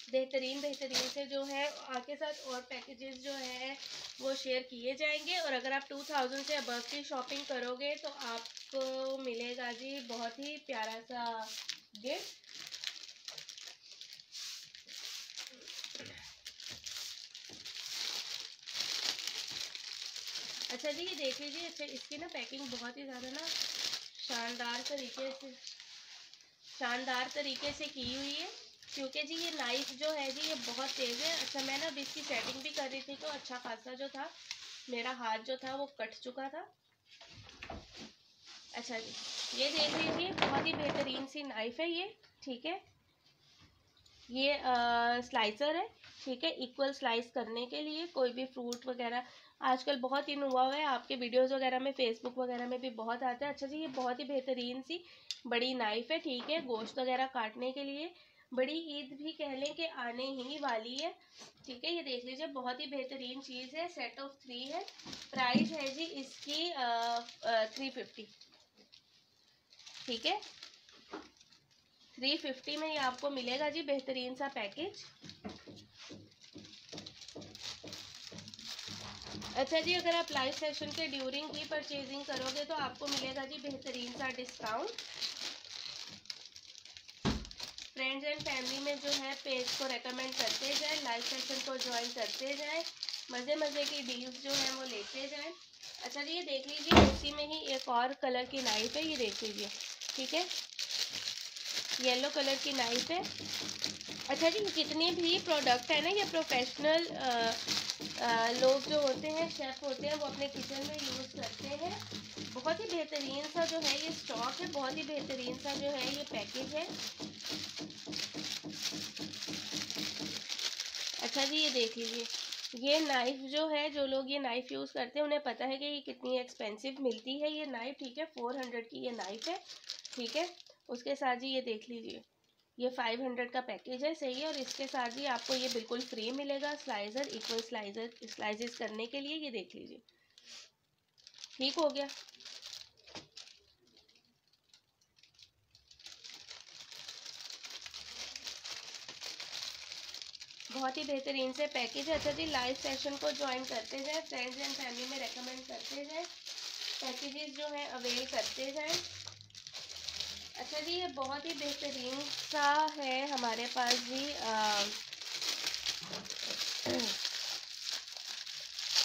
A: बेहतरीन बेहतरीन से जो है, आपके साथ और पैकेजेस जो है, वो शेयर किए जाएँगे। और अगर आप टू थाउज़ेंड से अबव की शॉपिंग करोगे तो आपको मिलेगा जी बहुत ही प्यारा सा गिफ्ट अच्छा जी ये देख लीजिए अच्छा इसकी ना पैकिंग बहुत ही ज़्यादा ना शानदार तरीके से शानदार तरीके से की हुई है। क्योंकि जी ये नाइफ जो है जी ये बहुत तेज़ है। अच्छा मैं ना अभी इसकी सेटिंग भी कर रही थी तो अच्छा खासा जो था मेरा हाथ जो था वो कट चुका था। अच्छा जी ये देख लीजिए बहुत ही बेहतरीन सी नाइफ है ये ठीक है? ये आ, स्लाइसर है ठीक है? इक्वल स्लाइस करने के लिए कोई भी फ्रूट वगैरह आजकल बहुत इन हुआ हुआ है, आपके वीडियोस वगैरह में फेसबुक वगैरह में भी बहुत आता है। अच्छा जी, ये बहुत ही बेहतरीन सी बड़ी नाइफ है, ठीक है, गोश्त वगैरह काटने के लिए। बड़ी ईद भी कह लें कि आने ही वाली है, ठीक है, ये देख लीजिए, बहुत ही बेहतरीन चीज़ है सेट ऑफ़ थ्री है। प्राइस है जी इसकी थ्री फिफ्टी ठीक है? थ्री फिफ्टी में ये आपको मिलेगा जी बेहतरीन सा पैकेज अच्छा जी, अगर आप लाइव सेशन के ड्यूरिंग ही परचेजिंग करोगे तो आपको मिलेगा जी बेहतरीन सा डिस्काउंट फ्रेंड्स एंड फैमिली में जो है पेज को रेकमेंड करते जाए लाइव सेशन को ज्वाइन करते जाए, मज़े मज़े की डील्स जो है वो लेते जाए. अच्छा जी, ये देख लीजिए, उसी में ही एक और कलर की नाइफ है, ये देख लीजिए, ठीक है? येलो कलर की नाइफ है. अच्छा जी जितने भी प्रोडक्ट है ना, ये प्रोफेशनल लोग जो होते हैं शेफ़ होते हैं, वो अपने किचन में यूज़ करते हैं। बहुत ही बेहतरीन सा जो है ये स्टॉक है, बहुत ही बेहतरीन सा जो है ये पैकेज है। अच्छा जी, ये देख लीजिए। ये नाइफ़ जो है, जो लोग ये नाइफ़ यूज़ करते हैं, उन्हें पता है कि ये कितनी एक्सपेंसिव मिलती है ये नाइफ़ ठीक है? फोर हंड्रेड की ये नाइफ़ है, ठीक है? उसके साथ जी ये देख लीजिए। ये फाइव हंड्रेड का पैकेज है, सही है? और इसके साथ ही आपको ये बिल्कुल फ्री मिलेगा स्लाइजर इक्वल स्लाइजर स्लाइजेस करने के लिए, ये देख लीजिए। ठीक हो गया। बहुत ही बेहतरीन से पैकेज है। अच्छा जी लाइव सेशन को ज्वाइन करते जाए फ्रेंड्स एंड फैमिली में रेकमेंड करते जाए पैकेजेस जो है अवेल करते जाए अच्छा जी, ये बहुत ही बेहतरीन सा है हमारे पास जी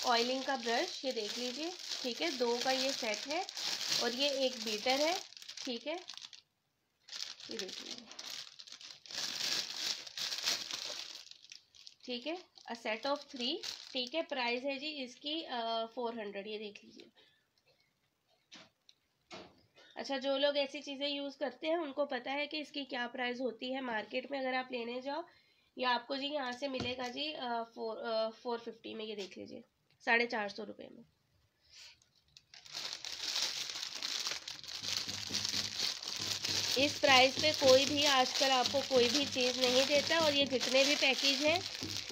A: ऑयलिंग का ब्रश ये देख लीजिए, ठीक है, दो का ये सेट है और ये एक बीटर है, ठीक है, ये देख लीजिए, ठीक है अ सेट ऑफ़ थ्री ठीक है प्राइस है जी इसकी फोर हंड्रेड ये देख लीजिए। अच्छा जो लोग ऐसी चीज़ें यूज़ करते हैं, उनको पता है कि इसकी क्या प्राइस होती है मार्केट में अगर आप लेने जाओ, या आपको जी यहाँ से मिलेगा जी फोर फोर फिफ्टी में, ये देख लीजिए, साढ़े चार सौ रुपये में। इस प्राइस पे कोई भी आजकल आपको कोई भी चीज़ नहीं देता और ये जितने भी पैकेज हैं,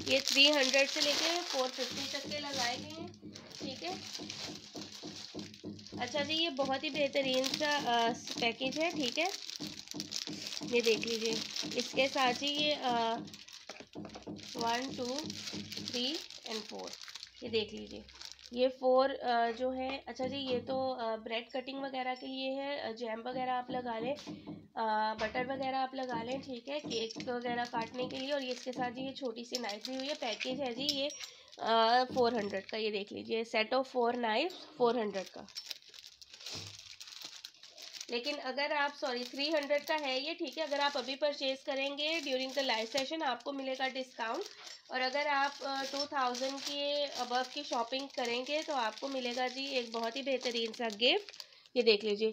A: ये थ्री हंड्रेड से लेके फोर फिफ्टी तक के लगाए गए हैं, ठीक है? अच्छा जी, ये बहुत ही बेहतरीन सा पैकेज है, ठीक है? ये देख लीजिए। इसके साथ ही ये one two three and four ये देख लीजिए। ये फोर जो है अच्छा जी, ये तो ब्रेड कटिंग वगैरह के लिए है जैम वगैरह आप लगा लें बटर वगैरह आप लगा लें, ठीक है केक वगैरह काटने के लिए। और ये इसके साथ जी ये छोटी सी नाइफ दी हुई है पैकेज है जी, ये फोर हंड्रेड का। ये देख लीजिए set of four knife four hundred का। लेकिन अगर आप सॉरी थ्री हंड्रेड का है ये, ठीक है, अगर आप अभी परचेज करेंगे ड्यूरिंग द लाइव सेशन आपको मिलेगा डिस्काउंट और अगर आप टू थाउज़ेंड के अबव की शॉपिंग करेंगे तो आपको मिलेगा जी एक बहुत ही बेहतरीन सा गिफ्ट ये देख लीजिए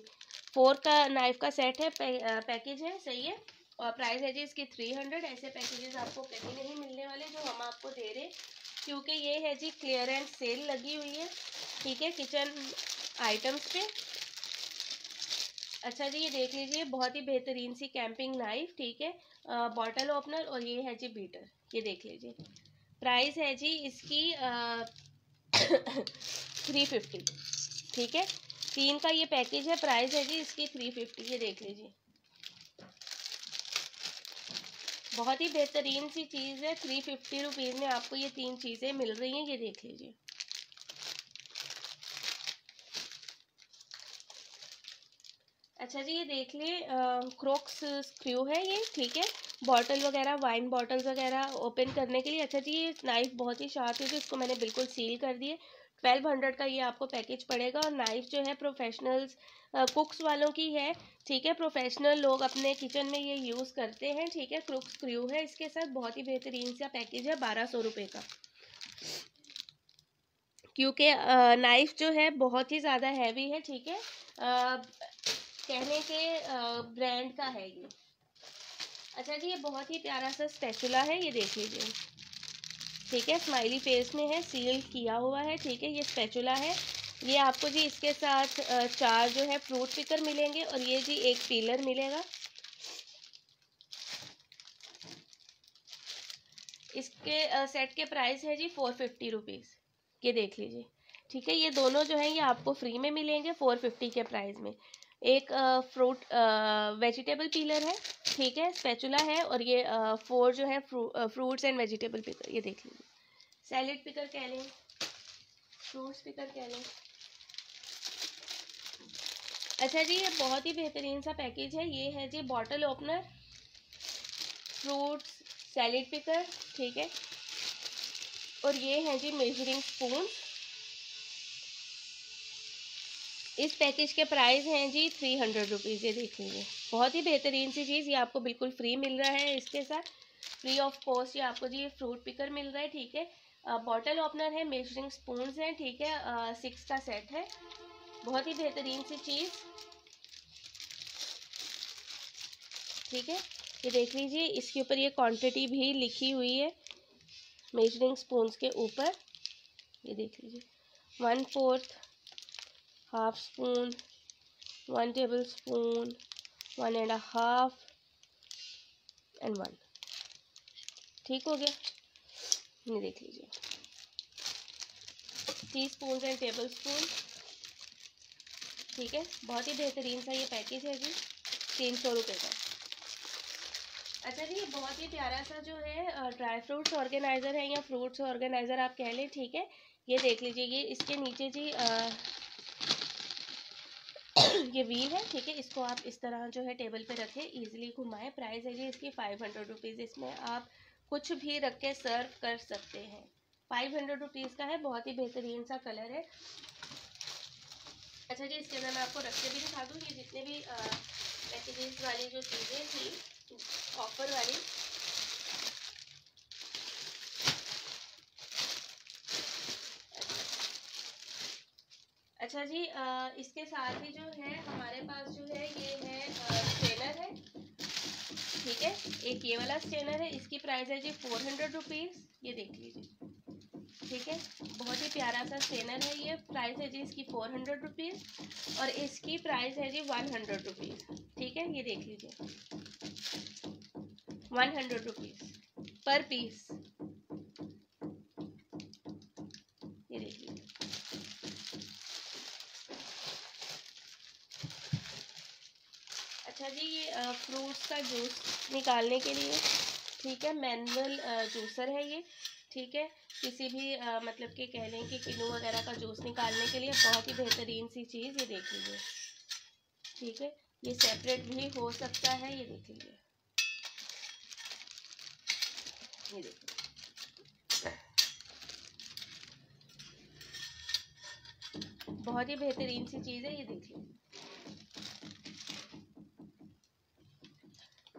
A: फोर का नाइफ का सेट है पैकेज है, सही है? और प्राइस है जी इसकी थ्री हंड्रेड ऐसे पैकेजेस आपको कहीं नहीं मिलने वाले जो हम आपको दे रहे। क्योंकि ये है जी क्लियर एंड सेल लगी हुई है, ठीक है किचन आइटम्स पे। अच्छा जी, ये देख लीजिए, बहुत ही बेहतरीन सी कैंपिंग नाइफ ठीक है? बॉटल ओपनर और ये है जी बीटर ये देख लीजिए। प्राइस है जी इसकी थ्री फिफ्टी ठीक है? तीन का ये पैकेज है प्राइस है जी इसकी थ्री फिफ्टी ये देख लीजिए। बहुत ही बेहतरीन सी चीज़ है थ्री फिफ्टी रुपीज़ में आपको ये तीन चीज़ें मिल रही हैं, ये देख लीजिए। अच्छा जी, ये देख लिए क्रोक्स स्क्रू है ये, ठीक है? बॉटल वगैरह वाइन बॉटल्स वगैरह ओपन करने के लिए। अच्छा जी, ये नाइफ बहुत ही शार्प है तो इसको मैंने बिल्कुल सील कर दिए ट्वेल्व हंड्रेड का ये आपको पैकेज पड़ेगा और नाइफ जो है प्रोफेशनल्स कुक्स वालों की है, ठीक है? प्रोफेशनल लोग अपने किचन में ये यूज़ करते हैं, ठीक है? क्रुक स्क्रू है, इसके साथ बहुत ही बेहतरीन सा पैकेज है, बारह सौ रुपये का। क्योंकि नाइफ जो है बहुत ही ज़्यादा हैवी है, ठीक है? कहने के ब्रांड का है ये। अच्छा जी, ये बहुत ही प्यारा सा स्पेचुला है, ये देख लीजिए। ठीक है स्माइली फेस में है सील किया हुआ है, ठीक है, ये स्पेचुला है। ये आपको जी इसके साथ चार जो है फ्रूट पिकर मिलेंगे और ये जी एक पीलर मिलेगा। इसके सेट के प्राइस है जी फोर फिफ्टी रुपीज़ ये देख लीजिए। ठीक है, ये दोनों जो है, ये आपको फ्री में मिलेंगे फोर फिफ्टी के प्राइस में। एक फ्रूट वेजिटेबल पीलर है, ठीक है, स्पेचुला है और ये फोर जो है फ्रूट्स एंड वेजिटेबल पिकर ये देख लीजिए। सैलेड पिकर कह लें, फ्रूट्स पिकर कह लें। अच्छा जी, ये बहुत ही बेहतरीन सा पैकेज है, ये है जी bottle opener, fruits, salad picker ठीक है, और ये है जी मेजरिंग स्पून इस पैकेज के प्राइस हैं जी थ्री हंड्रेड रुपीज़ ये देख लीजिए बहुत ही बेहतरीन सी चीज़, ये आपको बिल्कुल फ्री मिल रहा है इसके साथ। फ्री ऑफ़ कॉस्ट ये आपको जी फ्रूट पिकर मिल रहा है, ठीक है। बॉटल ओपनर है मेजरिंग स्पून हैं, ठीक है। सिक्स का सेट है। बहुत ही बेहतरीन सी चीज़। ठीक है। ये देख लीजिए, इसके ऊपर ये क्वांटिटी भी लिखी हुई है मेजरिंग स्पून के ऊपर। ये देख लीजिए। One fourth half spoon one tablespoon one and half and one ठीक हो गया? ये देख लीजिए। Teaspoon and tablespoon ठीक है? बहुत ही बेहतरीन सा ये पैकेज है जी। तीन सौ रुपये का। अच्छा जी ये बहुत ही प्यारा सा जो है ड्राई फ्रूट्स ऑर्गेनाइज़र है या फ्रूट्स ऑर्गेनाइज़र आप कह लें ठीक है? ये देख लीजिए ये इसके नीचे जी आ, ये व्हील है, ठीक है? इसको आप इस तरह जो है टेबल पे रखें इजीली घुमाएँ। प्राइस है जी इसकी फाइव हंड्रेड रुपीज़ इसमें आप कुछ भी रख के सर्व कर सकते हैं। फाइव हंड्रेड रुपीज़ का है, बहुत ही बेहतरीन सा कलर है। अच्छा जी, इसके अंदर मैं आपको रख के भी दिखा दूँ, ये जितने भी पैकेजेस वाली जो चीज़ें थी ऑफ़र वाली अच्छा जी आ, इसके साथ ही जो है हमारे पास जो है ये है स्टेनर है। ठीक है? एक ये वाला स्टेनर है इसकी प्राइस है जी फोर हंड्रेड रुपीज़ ये देख लीजिए। ठीक है? बहुत ही प्यारा सा स्टेनर है ये। प्राइस है जी इसकी फोर हंड्रेड रुपीज़ और इसकी प्राइस है जी वन हंड्रेड रुपीज़ ठीक है? ये देख लीजिए। One hundred rupees per piece अच्छा जी ये फ्रूट्स का जूस निकालने के लिए ठीक है? मैनुअल जूसर है ये ठीक है? किसी भी आ, मतलब कि कह लें कि किनू वगैरह का जूस निकालने के लिए बहुत ही बेहतरीन सी चीज़ ये देख लीजिए ठीक है? ये सेपरेट भी हो सकता है ये देख लीजिए। ये देखिए बहुत ही बेहतरीन सी चीज़ है ये देख लीजिए।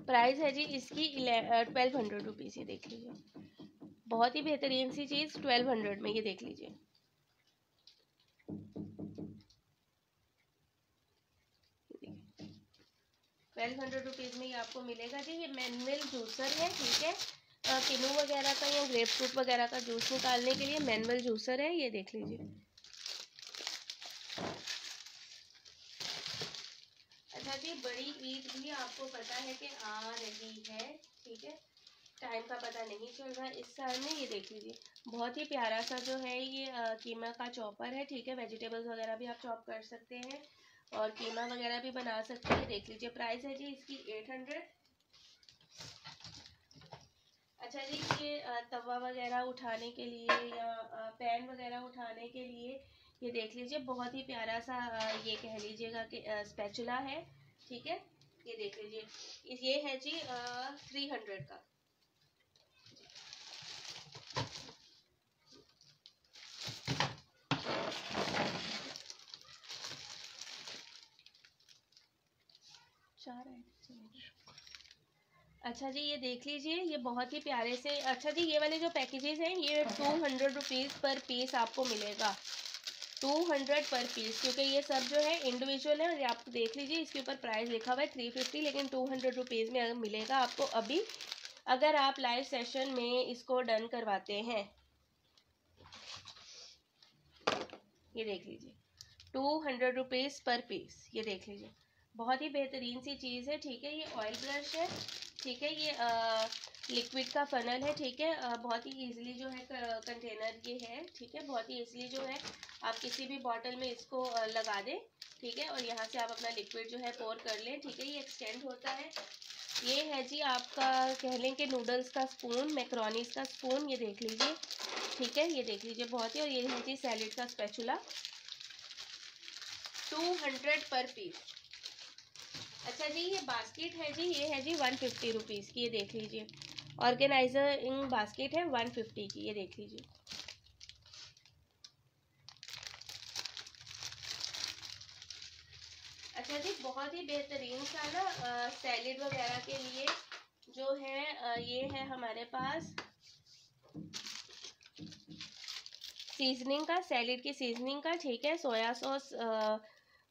A: प्राइस है जी इसकी ट्वेल्व हंड्रेड रुपीज़ ये देख लीजिए। बहुत ही बेहतरीन सी चीज़ ट्वेल्व हंड्रेड में, ये देख लीजिए। ट्वेल्व हंड्रेड रुपीज़ में ये आपको मिलेगा जी, ये मैनुअल जूसर है, ठीक है? किनू वगैरह का या ग्रेप फ्रूट वगैरह का जूस निकालने के लिए मैनुअल जूसर है, ये देख लीजिए। जी बड़ी ईद भी आपको पता है कि आ रही है ठीक है? टाइम का पता नहीं चल रहा इस साल में ये देख लीजिए। बहुत ही प्यारा सा जो है ये आ, कीमा का चॉपर है ठीक है? वेजिटेबल्स वगैरह भी आप चॉप कर सकते हैं और कीमा वगैरह भी बना सकते हैं। देख लीजिए प्राइस है जी इसकी एट हंड्रेड अच्छा जी ये तवा वगैरह उठाने के लिए या पैन वगैरह उठाने के लिए ये देख लीजिए बहुत ही प्यारा सा ये कह लीजिएगा कि स्पैचुला है। ठीक है? ये देख लीजिए। ये है जी थ्री हंड्रेड का। अच्छा जी, ये देख लीजिए, ये बहुत ही प्यारे से अच्छा जी, ये वाले जो पैकेजेस हैं, ये two hundred rupees per piece आपको मिलेगा। टू हंड्रेड पर पीस क्योंकि ये सब जो है इंडिविजुअल है, और आप देख लीजिए, इसके ऊपर प्राइस लिखा हुआ है थ्री फिफ्टी लेकिन टू हंड्रेड रुपीज़ में मिलेगा आपको अभी, अगर आप लाइव सेशन में इसको डन करवाते हैं। ये देख लीजिए two hundred rupees per piece ये देख लीजिए। बहुत ही बेहतरीन सी चीज़ है, ठीक है, ये ऑयल ब्रश है। ठीक है ये लिक्विड का फनल है ठीक है। आ, बहुत ही इजीली जो है कंटेनर ये है ठीक है। बहुत ही इजीली जो है आप किसी भी बॉटल में इसको लगा दें ठीक है। और यहाँ से आप अपना लिक्विड जो है पोर कर लें ठीक है। ये एक्सटेंड होता है। ये है जी आपका कह लें कि नूडल्स का स्पून मैक्रोनीस का स्पून ये देख लीजिए। ठीक है ये देख लीजिए बहुत ही। और ये है जी सैलड का spatula two hundred per piece अच्छा जी ये बास्केट है जी ये है जी वन फिफ्टी रुपीज़ की ये देख लीजिए। ऑर्गेनाइजर इन बास्केट है वन फिफ्टी की ये देख लीजिए। अच्छा जी बहुत ही बेहतरीन सा ना सैलेड वगैरह के लिए जो है आ, ये है हमारे पास। सीजनिंग का सैलेड की सीजनिंग का ठीक है? सोया सॉस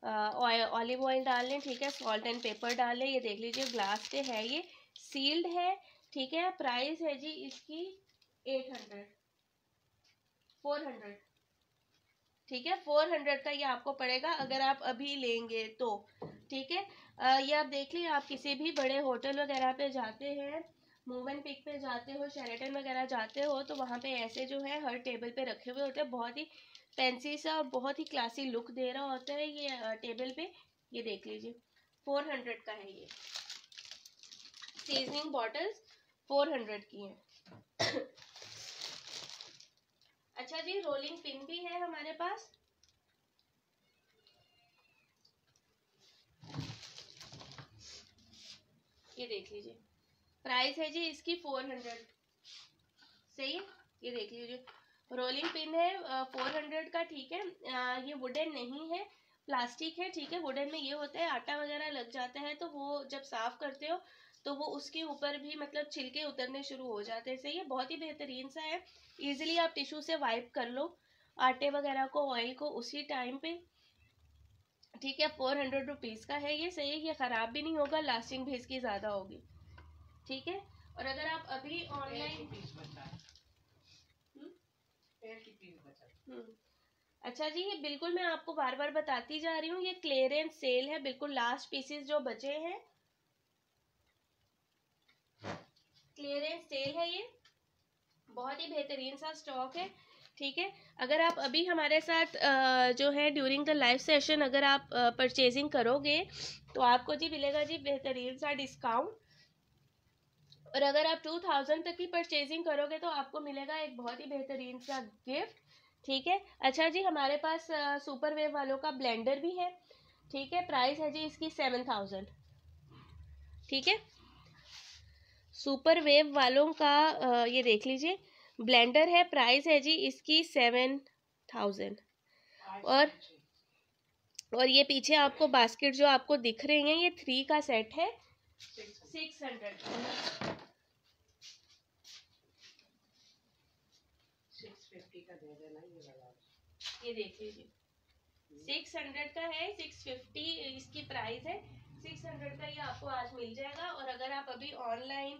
A: ऑलिव ऑयल डाल लें, ठीक है? सॉल्ट एंड पेपर डाल लें, ये देख लीजिए ग्लास से है ये। सील्ड है, ठीक है? प्राइस है जी इसकी एट हंड्रेड फोर हंड्रेड ठीक है? फोर हंड्रेड का ये आपको पड़ेगा, अगर आप अभी लेंगे तो। ठीक है? ये आप देख लीजिए आप किसी भी बड़े होटल वगैरह पे जाते हैं मूव एंड पिक पे जाते हो शेरेटन वगैरह जाते हो तो वहाँ पे ऐसे जो है, हर टेबल पे रखे हुए होते हैं, बहुत ही फैंसी सा बहुत ही क्लासी लुक दे रहा होता है ये टेबल पे। ये देख लीजिए। फोर हंड्रेड का है ये। सीजनिंग बॉटल्स फोर हंड्रेड की हैं। अच्छा जी रोलिंग पिन भी है हमारे पास। ये देख लीजिए। प्राइस है जी इसकी फोर हंड्रेड सही? है ये देख लीजिए। रोलिंग पिन है फोर हंड्रेड का ठीक है। आ, ये वुडन नहीं है प्लास्टिक है ठीक है। वुडन में ये होता है आटा वगैरह लग जाता है तो वो जब साफ़ करते हो तो वो उसके ऊपर भी मतलब छिलके उतरने शुरू हो जाते हैं। सही है? बहुत ही बेहतरीन सा है। इजीली आप टिश्यू से वाइप कर लो आटे वगैरह को ऑयल को उसी टाइम पे। ठीक है? फोर हंड्रेड रुपीज़ का है ये सही है? ये ख़राब भी नहीं होगा लास्टिंग भी इसकी ज़्यादा होगी। ठीक है? और अगर आप अभी ऑनलाइन अच्छा जी, ये बिल्कुल मैं आपको बार बार बताती जा रही हूँ, ये क्लियरेंस सेल है, बिल्कुल लास्ट पीसेस जो बचे हैं। क्लियरेंस सेल है ये। बहुत ही बेहतरीन सा स्टॉक है, ठीक है? अगर आप अभी हमारे साथ जो है ड्यूरिंग द लाइव सेशन अगर आप परचेजिंग करोगे तो आपको जी मिलेगा जी बेहतरीन सा डिस्काउंट और अगर आप टू थाउज़ेंड तक की परचेजिंग करोगे तो आपको मिलेगा एक बहुत ही बेहतरीन सा गिफ्ट ठीक है? अच्छा जी हमारे पास सुपर वेव वालों का ब्लेंडर भी है। ठीक है? प्राइस है जी इसकी सेवन थाउज़ेंड ठीक है? सुपर वेव वालों का आ, ये देख लीजिए ब्लेंडर है प्राइस है जी इसकी सेवन थाउज़ेंड और और ये पीछे आपको बास्केट जो आपको दिख रही हैं ये थ्री का सेट है। सिक्स हंड्रेड ये देख लीजिए सिक्स हंड्रेड का है सिक्स फिफ्टी इसकी प्राइस है। सिक्स हंड्रेड का ये आपको आज मिल जाएगा और अगर आप अभी ऑनलाइन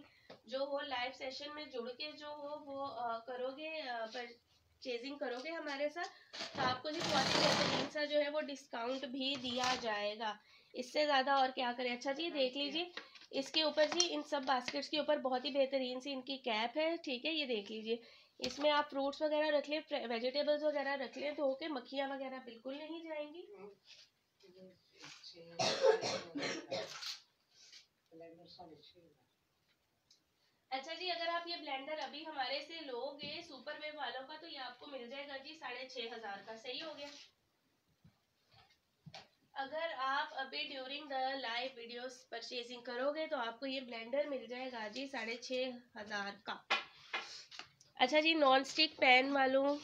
A: जो हो लाइव सेशन में जुड़ के जो हो वो आ, करोगे परचेजिंग करोगे हमारे साथ तो आपको जी ही सा जो है वो डिस्काउंट भी दिया जाएगा। इससे ज़्यादा और क्या करें? अच्छा जी देख लीजिए। इसके ऊपर जी इन सब बास्केट्स के ऊपर बहुत ही बेहतरीन सी इनकी कैप है ठीक है? ये देख लीजिए। इसमें आप फ्रूट्स वगैरह रख लें वेजिटेबल्स वगैरह रख लें धो के मक्खियाँ वगैरह बिल्कुल नहीं जाएँगी। अच्छा जी, अगर आप ये ब्लेंडर अभी हमारे से लोगे सुपर वेव वालों का तो ये आपको मिल जाएगा जी साढ़े छह हज़ार का। सही हो गया? अगर आप अभी during the live videos purchasing करोगे तो आपको ये ब्लेंडर मिल जाएगा जी साढ़े छह हज़ार का। अच्छा जी नॉन स्टिक पैन वालों,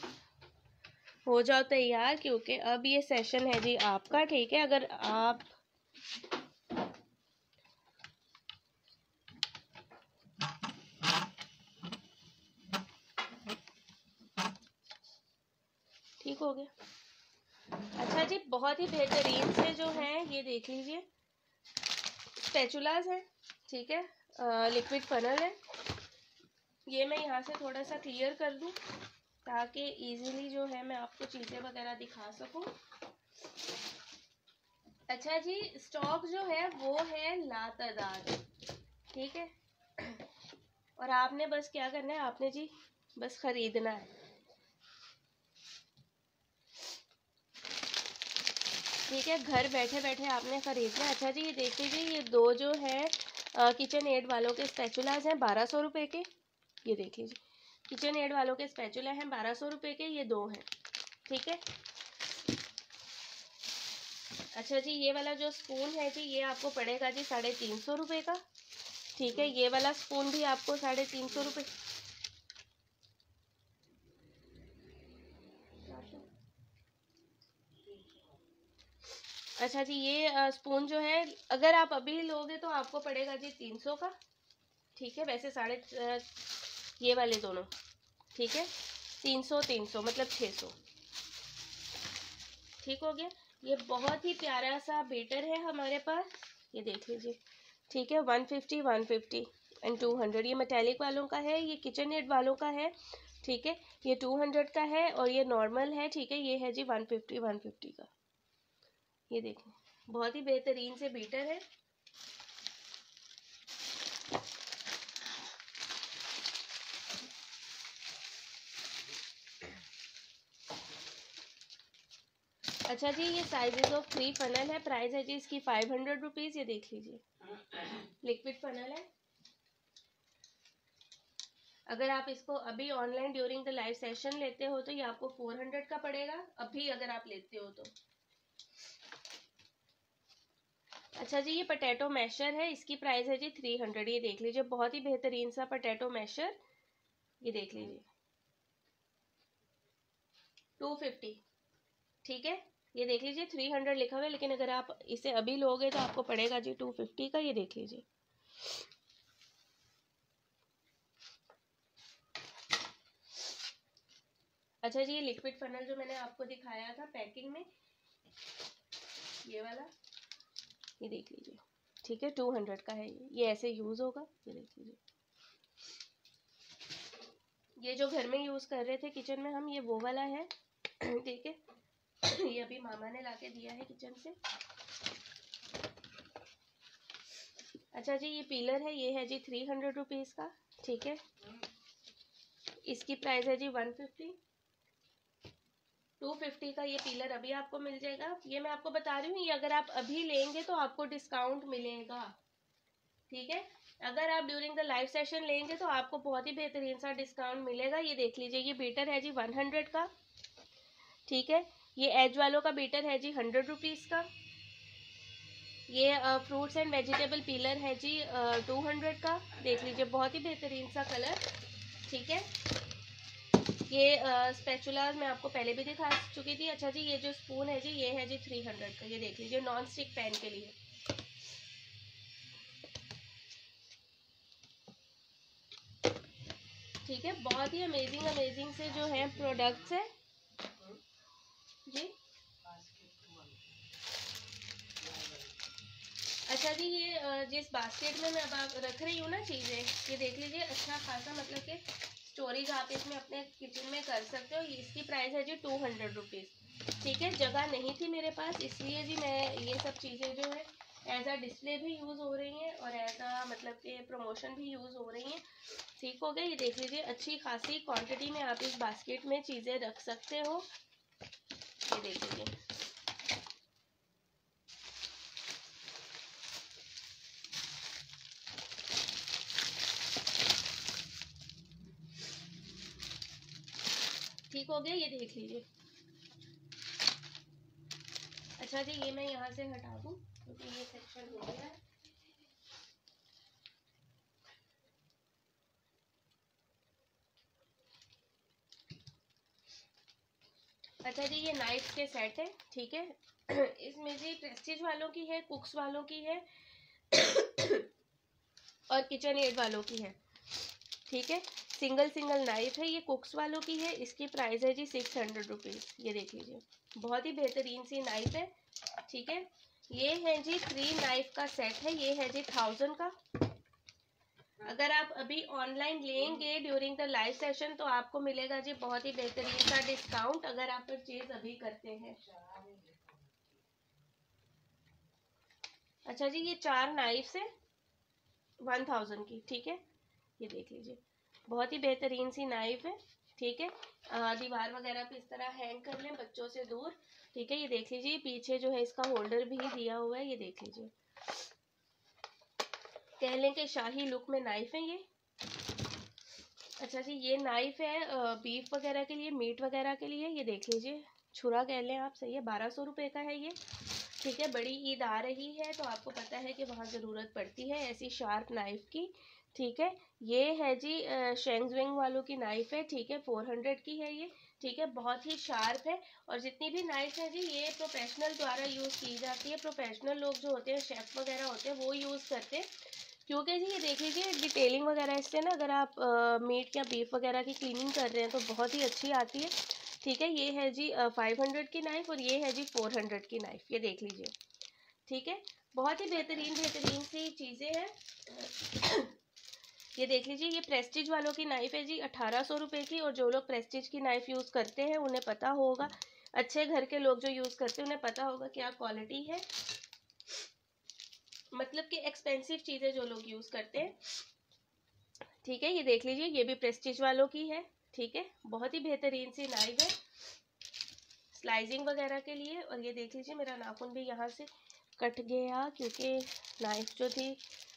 A: हो जाओ तैयार, क्योंकि अब ये सेशन है जी आपका, ठीक है? अगर आप ठीक हो गया। अच्छा जी, बहुत ही बेहतरीन से जो है, ये देख लीजिए। स्पेचुलाज है, ठीक है? लिक्विड फनल है। ये मैं यहाँ से थोड़ा सा क्लियर कर दूँ, ताकि इजीली जो है मैं आपको चीज़ें वगैरह दिखा सकूँ। अच्छा जी स्टॉक जो है वो है लातादाद ठीक है? और आपने बस क्या करना है? आपने जी बस ख़रीदना है। ठीक है, घर बैठे बैठे आपने ख़रीदना अच्छा जी, ये देख लीजिए ये दो जो है किचन एड वालों के स्पेचुलाज हैं, बारह सौ रुपये के। ये देख लीजिए। किचन एड वालों के स्पैचुला हैं, बारह सौ रुपये के, ये दो हैं। ठीक है? अच्छा जी, ये वाला जो स्पून है जी, ये आपको पड़ेगा जी साढ़े तीन सौ रुपये का। ठीक है, ये वाला स्पून भी आपको साढ़े तीन सौ रुपये अच्छा जी, ये स्पून जो है, अगर आप अभी लोगे तो आपको पड़ेगा जी तीन सौ का। ठीक है, वैसे साढ़े ये वाले दोनों, ठीक है? तीन सौ तीन सौ मतलब छः सौ। ठीक हो गया? ये बहुत ही प्यारा सा बेटर है हमारे पास। ये देख लीजिए। ठीक है? One fifty one fifty and two hundred ये मेटेलिक वालों का है, ये किचन एड वालों का है, ठीक है? ये टू हंड्रेड का है और ये नॉर्मल है, ठीक है? ये है जी वन फिफ्टी वन फिफ्टी का। ये देखें बहुत ही बेहतरीन से बीटर है। अच्छा जी, ये साइजेस ऑफ़ थ्री फनल है. प्राइस है जी इसकी फाइव हंड्रेड रुपीज़ ये देख लीजिए. लिक्विड फनल है. अगर आप इसको अभी online during the live session लेते हो तो ये आपको फोर हंड्रेड का पड़ेगा. अभी अगर आप लेते हो तो. अच्छा जी, ये पटेटो मैशर है. इसकी प्राइस है जी थ्री हंड्रेड ये देख लीजिए, बहुत ही बेहतरीन सा पटेटो मैशर ये देख लीजिए. टू फिफ्टी ठीक है? ये देख लीजिए थ्री हंड्रेड लिखा हुआ है, लेकिन अगर आप इसे अभी लोगे तो आपको पड़ेगा जी टू फिफ्टी का, ये देख लीजिए। अच्छा जी, ये लिक्विड फनल जो मैंने आपको दिखाया था पैकिंग में, ये वाला, ये देख लीजिए। ठीक है टू हंड्रेड का है ये। ये ऐसे यूज़ होगा, ये देख लीजिए। ये जो घर में यूज़ कर रहे थे किचन में हम, ये वो वाला है। ठीक है। ये अभी मामा ने लाके दिया है किचन से। अच्छा जी, ये पीलर है, ये है जी थ्री हंड्रेड रुपीज़ का, ठीक है? इसकी प्राइस है जी वन फिफ्टी टू फिफ्टी का ये पीलर अभी आपको मिल जाएगा। ये मैं आपको बता रही हूँ, ये अगर आप अभी लेंगे तो आपको डिस्काउंट मिलेगा। ठीक है? अगर आप ड्यूरिंग द लाइव सेशन लेंगे तो आपको बहुत ही बेहतरीन सा डिस्काउंट मिलेगा। ये देख लीजिए, ये बीटर है जी वन हंड्रेड का। ठीक है? ये एज वालों का बीटर है जी हंड्रेड रुपीज़ का। ये फ्रूट्स एंड वेजिटेबल पीलर है जी टू हंड्रेड का। देख लीजिए, बहुत ही बेहतरीन सा कलर ठीक है? ये स्पेचुला मैं आपको पहले भी दिखा चुकी थी। अच्छा जी, ये जो स्पून है जी, ये है जी थ्री हंड्रेड का। ये देख लीजिए नॉन स्टिक पैन के लिए। ठीक है? बहुत ही अमेजिंग अमेजिंग से जो है प्रोडक्ट्स है। जी। अच्छा जी, ये जिस बास्केट में मैं अब आप रख रही हूँ ना चीज़ें, ये देख लीजिए अच्छा खासा मतलब कि स्टोरेज आप इसमें अपने किचन में कर सकते हो। इसकी प्राइस है जी टू हंड्रेड रुपीज़ ठीक है, जगह नहीं थी मेरे पास, इसलिए जी मैं ये सब चीज़ें जो है एज आ डिस्प्ले भी यूज़ हो रही हैं और एज आ मतलब कि प्रमोशन भी यूज़ हो रही हैं। ठीक हो गया, ये देख लीजिए, अच्छी खासी क्वांटिटी में आप इस बास्केट में चीज़ें रख सकते हो। ये देख लीजिए ठीक हो गया? ये देख लीजिए। अच्छा जी, ये मैं यहाँ से हटा दूँ, क्योंकि ये सेक्शन हो गया है। अच्छा जी, ये नाइफ के सेट है, ठीक है? इसमें जी प्रेस्टीज वालों की है कुक्स वालों की है, और किचन एड वालों की है, ठीक है? सिंगल सिंगल नाइफ है, ये कुक्स वालों की है, इसकी प्राइस है जी सिक्स हंड्रेड रुपीज़ ये देख लीजिए। बहुत ही बेहतरीन सी नाइफ है, ठीक है? ये है जी थ्री नाइफ का सेट है, ये है जी थाउज़ेंड का अगर आप अभी ऑनलाइन लेंगे ड्यूरिंग द लाइव सेशन तो आपको मिलेगा जी बहुत ही बेहतरीन सा डिस्काउंट अगर आप परचेज अभी करते हैं। अच्छा जी, ये चार नाइफ है वन थाउज़ेंड की, ठीक है? ये देख लीजिए। बहुत ही बेहतरीन सी नाइफ है, ठीक है? दीवार वगैरह पे इस तरह हैंग कर लें बच्चों से दूर, ठीक है? ये देख लीजिए, पीछे जो है इसका होल्डर भी दिया हुआ है, ये देख लीजिए। कह लें कि शाही लुक में नाइफ है ये। अच्छा जी, ये नाइफ है बीफ वगैरह के लिए मीट वगैरह के लिए, ये देख लीजिए। छुरा कह लें आप, सही है, बारह सौ रुपये का है ये। ठीक है, बड़ी ईद आ रही है तो आपको पता है कि वहाँ ज़रूरत पड़ती है ऐसी शार्प नाइफ की। ठीक है, ये है जी शेंगविंग वालों की नाइफ है, ठीक है फोर हंड्रेड की है ये। ठीक है, बहुत ही शार्प है, और जितनी भी नाइफ है जी, ये प्रोफेशनल द्वारा यूज़ की जाती है। प्रोफेशनल लोग जो होते हैं शेफ़ वगैरह होते हैं, वो यूज़ करते हैं। क्योंकि जी, ये देख लीजिए डिटेलिंग वगैरह इससे ना, अगर आप मीट या बीफ वगैरह की क्लीनिंग कर रहे हैं तो बहुत ही अच्छी आती है। ठीक है, ये है जी फाइव हंड्रेड की नाइफ और ये है जी फोर हंड्रेड की नाइफ ये देख लीजिए। ठीक है, बहुत ही बेहतरीन बेहतरीन सी चीज़ें हैं। ये देख लीजिए, ये प्रेस्टीज वालों की नाइफ है जी, अठारह सौ रुपये की, और जो लोग प्रेस्टीज की नाइफ यूज़ करते हैं, उन्हें पता होगा। अच्छे घर के लोग जो यूज़ करते हैं, उन्हें पता होगा क्या क्वालिटी है। मतलब कि एक्सपेंसिव चीज़ें जो लोग यूज़ करते हैं। ठीक है, ये देख लीजिए, ये भी प्रेस्टीज वालों की है। ठीक है, बहुत ही बेहतरीन सी नाइफ है। स्लाइजिंग वगैरह के लिए, और ये देख लीजिए, मेरा नाखून भी यहाँ से कट गया, क्योंकि नाइफ जो थी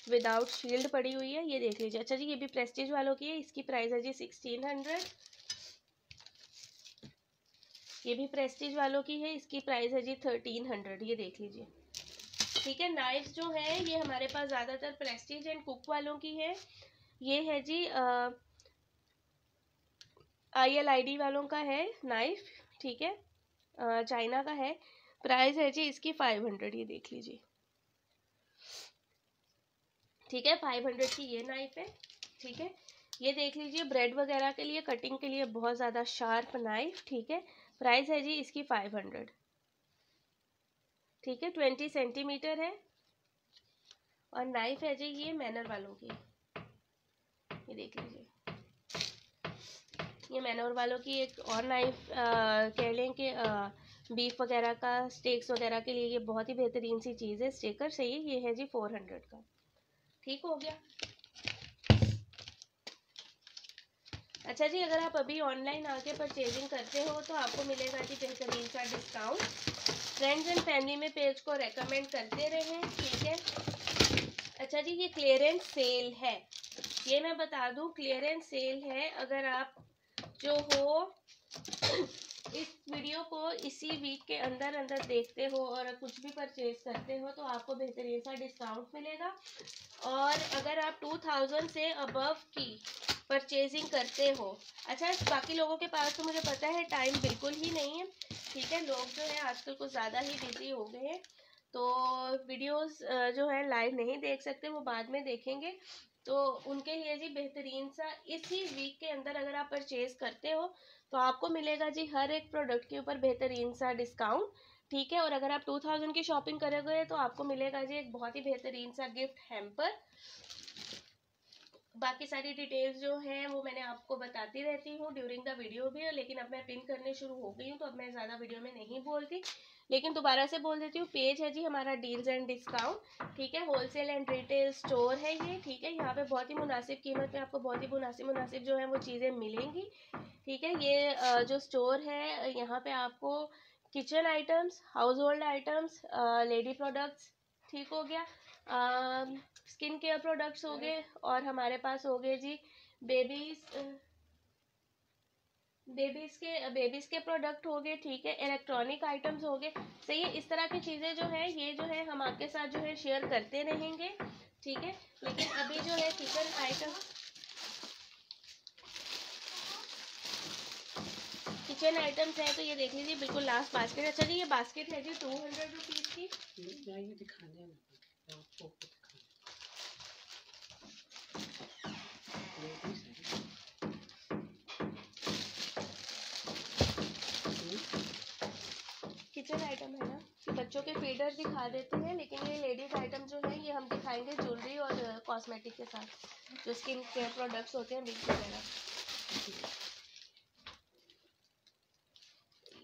A: विदाउट शील्ड पड़ी हुई है। ये देख लीजिए अच्छा जी, ये भी प्रेस्टीज वालों की है। इसकी प्राइस है जी सिक्सटीन हंड्रेड ये भी प्रेस्टीज वालों की है, इसकी प्राइस है जी थर्टीन हंड्रेड ये देख लीजिए। ठीक है नाइफ जो है, ये हमारे पास ज़्यादातर प्रेस्टीज एंड कुक वालों की है। ये है जी आई एल आई डी वालों का है नाइफ ठीक है चाइना का है। प्राइस है जी, इसकी फाइव हंड्रेड ये देख लीजिए। ठीक है फाइव हंड्रेड की ये नाइफ है, ठीक है। ये देख लीजिए ब्रेड वगैरह के लिए कटिंग के लिए बहुत ज़्यादा शार्प नाइफ ठीक है। प्राइस है जी, इसकी फाइव हंड्रेड ठीक है ट्वेंटी सेंटीमीटर है और नाइफ है जी, ये मैनर वालों की ये देख लीजिए। ये मैनर वालों की एक और नाइफ कह लें कि बीफ वगैरह का स्टेक्स वगैरह के लिए ये बहुत ही बेहतरीन सी चीज़ है स्टेकर सही है, ये है जी फोर हंड्रेड का। ठीक हो गया? अच्छा जी, अगर आप अभी ऑनलाइन आके परचेजिंग करते हो तो आपको मिलेगा जी बेहतरीन सा डिस्काउंट फ्रेंड्स एंड फैमिली में पेज को रेकमेंड करते रहें, ठीक है? अच्छा जी, ये क्लियरेंस सेल है। ये मैं बता दूँ क्लियरेंस सेल है। अगर आप जो हो, इस वीडियो को इसी वीक के अंदर अंदर देखते हो और कुछ भी परचेज करते हो तो आपको बेहतरीन सा डिस्काउंट मिलेगा। और अगर आप टू थाउज़ेंड से अबव की परचेजिंग करते हो। अच्छा बाकी लोगों के पास तो मुझे पता है टाइम बिल्कुल ही नहीं है। ठीक है, लोग जो है आजकल कुछ ज़्यादा ही बिज़ी हो गए हैं। तो वीडियोस जो है लाइव नहीं देख सकते, वो बाद में देखेंगे। तो उनके लिए जी बेहतरीन सा इसी वीक के अंदर अगर आप परचेज करते हो तो आपको मिलेगा जी हर एक प्रोडक्ट के ऊपर बेहतरीन सा डिस्काउंट ठीक है, और अगर आप टू थाउज़ेंड की शॉपिंग करोगे तो आपको मिलेगा जी एक बहुत ही बेहतरीन सा गिफ्ट हैम्पर बाकी सारी डिटेल्स जो हैं, वो मैंने आपको बताती रहती हूँ ड्यूरिंग द वीडियो भी, लेकिन अब मैं पिन करने शुरू हो गई हूँ तो अब मैं ज़्यादा वीडियो में नहीं बोलती। लेकिन दोबारा से बोल देती हूँ पेज है जी हमारा डील्स एंड डिस्काउंट ठीक है? होलसेल एंड रिटेल स्टोर है ये, ठीक है? यहाँ पे बहुत ही मुनासिब कीमत में आपको बहुत ही मुनासिब मुनासिब जो है, वो चीज़ें मिलेंगी, ठीक है? ये जो स्टोर है, यहाँ पे आपको kitchen items household items lady products ठीक हो गया। स्किन केयर प्रोडक्ट्स हो गए और हमारे पास हो गए जी बेबीज बेबीज के बेबीज के प्रोडक्ट हो गए ठीक है इलेक्ट्रॉनिक आइटम्स हो गए। सही है इस तरह की चीज़ें जो है ये जो है हम आपके साथ जो है शेयर करते रहेंगे ठीक है? लेकिन अभी जो है किचन आइटम किचन आइटम्स है तो ये देख लीजिए बिल्कुल लास्ट बास्केट अच्छा जी ये बास्केट है जी टू हंड्रेड रुपीज़ की। किचन आइटम है ना? कि बच्चों के फीडर दिखा देते हैं, लेकिन ये लेडीज़ आइटम जो है, ये हम दिखाएँगे ज्वेलरी और कॉस्मेटिक के साथ, जो स्किन केयर प्रोडक्ट्स होते हैं बिग वगैरह।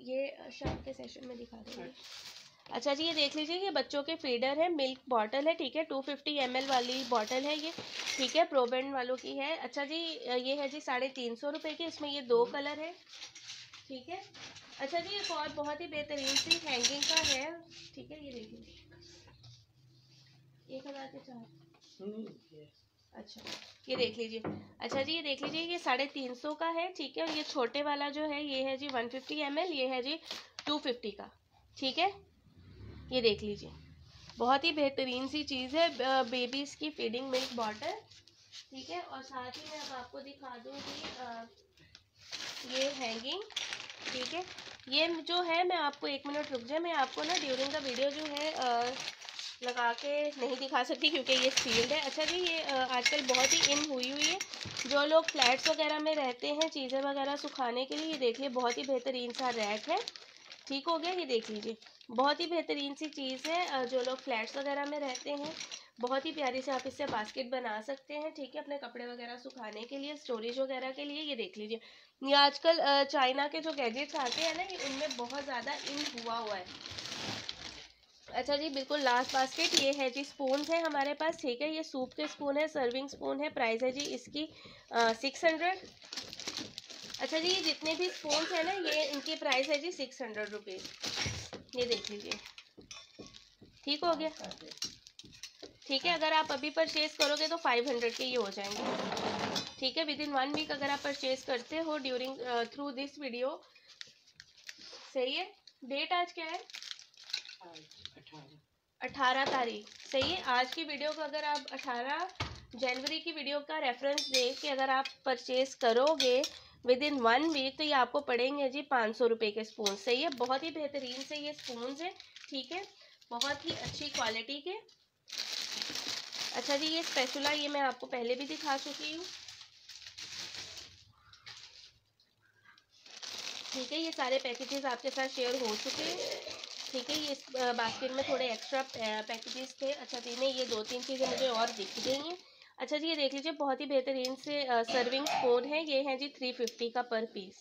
A: ये शाम के सेशन में दिखा देंगे। अच्छा जी, ये देख लीजिए, ये बच्चों के फीडर है, मिल्क बॉटल है, ठीक है, टू फिफ्टी एमएल वाली बॉटल है ये, ठीक है प्रोबेंड वालों की है। अच्छा जी ये है जी साढ़े तीन सौ रुपये की, इसमें ये दो कलर है, ठीक है। अच्छा जी, एक और बहुत ही बेहतरीन सी हैंगिंग का है, ठीक है, ये देखिए। एक हज़ार के चार। अच्छा ये देख लीजिए। अच्छा जी, ये देख लीजिए, ये साढ़े तीन सौ का है, ठीक है, और ये छोटे वाला जो है, ये है जी वन फिफ्टी एम ये है जी टू फिफ्टी का, ठीक है। ये देख लीजिए। बहुत ही बेहतरीन सी चीज़ है बेबीज़ की फीडिंग मिल्क बॉटल ठीक है? और साथ ही मैं अब आपको दिखा दूँगी ये हैंगिंग ठीक है? ये जो है मैं आपको एक मिनट रुक जाए मैं आपको ना ड्यूरिंग द वीडियो जो है आ, लगा के नहीं दिखा सकती क्योंकि ये सील्ड है। अच्छा जी ये आजकल बहुत ही इन हुई हुई है। जो लोग फ्लैट्स वगैरह में रहते हैं चीज़ें वगैरह सुखाने के लिए ये देखिए बहुत ही बेहतरीन सा रैक है। ठीक हो गया? ये देख लीजिए। बहुत ही बेहतरीन सी चीज़ है जो लोग फ्लैट्स वगैरह में रहते हैं। बहुत ही प्यारी से आप इससे बास्केट बना सकते हैं, ठीक है, अपने कपड़े वगैरह सुखाने के लिए, स्टोरेज वगैरह के लिए, ये देख लीजिए। ये आजकल चाइना के जो गैजेट्स आते हैं ना, ये उनमें बहुत ज़्यादा इन हुआ हुआ है। अच्छा जी, बिल्कुल लास्ट बास्केट ये है जी स्पून है हमारे पास, ठीक है, ये सूप के स्पून है सर्विंग स्पून है प्राइस है जी इसकी सिक्स हंड्रेड अच्छा जी, ये जितने भी स्पून है ना, ये इनकी प्राइस है जी सिक्स हंड्रेड रुपीज़ ये देख लीजिए। ठीक हो गया? ठीक है, अगर आप अभी परचेज करोगे तो फाइव हंड्रेड के ये हो जाएँगे। ठीक है विद इन वन वीक अगर आप परचेज करते हो ड्यूरिंग थ्रू दिस वीडियो सही है? डेट आज क्या है? अठारह तारीख। सही है? आज की वीडियो को अगर आप अठारह जनवरी की वीडियो का रेफरेंस दे के अगर आप परचेज करोगे विद इन वन वीक तो ये आपको पड़ेंगे जी पाँच सौ रुपये के स्पून सही है? बहुत ही बेहतरीन से ये स्पून है, ठीक है? बहुत ही अच्छी क्वालिटी के। अच्छा जी, ये स्पेशुला ये मैं आपको पहले भी दिखा चुकी हूँ। ठीक है, ये सारे पैकेजेस आपके साथ शेयर हो चुके हैं। ठीक है, ये बास्केट में थोड़े एक्स्ट्रा पैकेजेस थे। अच्छा जी, नहीं, ये दो तीन चीज़ें मुझे और दिख गई हैं। अच्छा जी ये देख लीजिए बहुत ही बेहतरीन से सर्विंग स्पून है। ये है जी थ्री फिफ्टी का पर पीस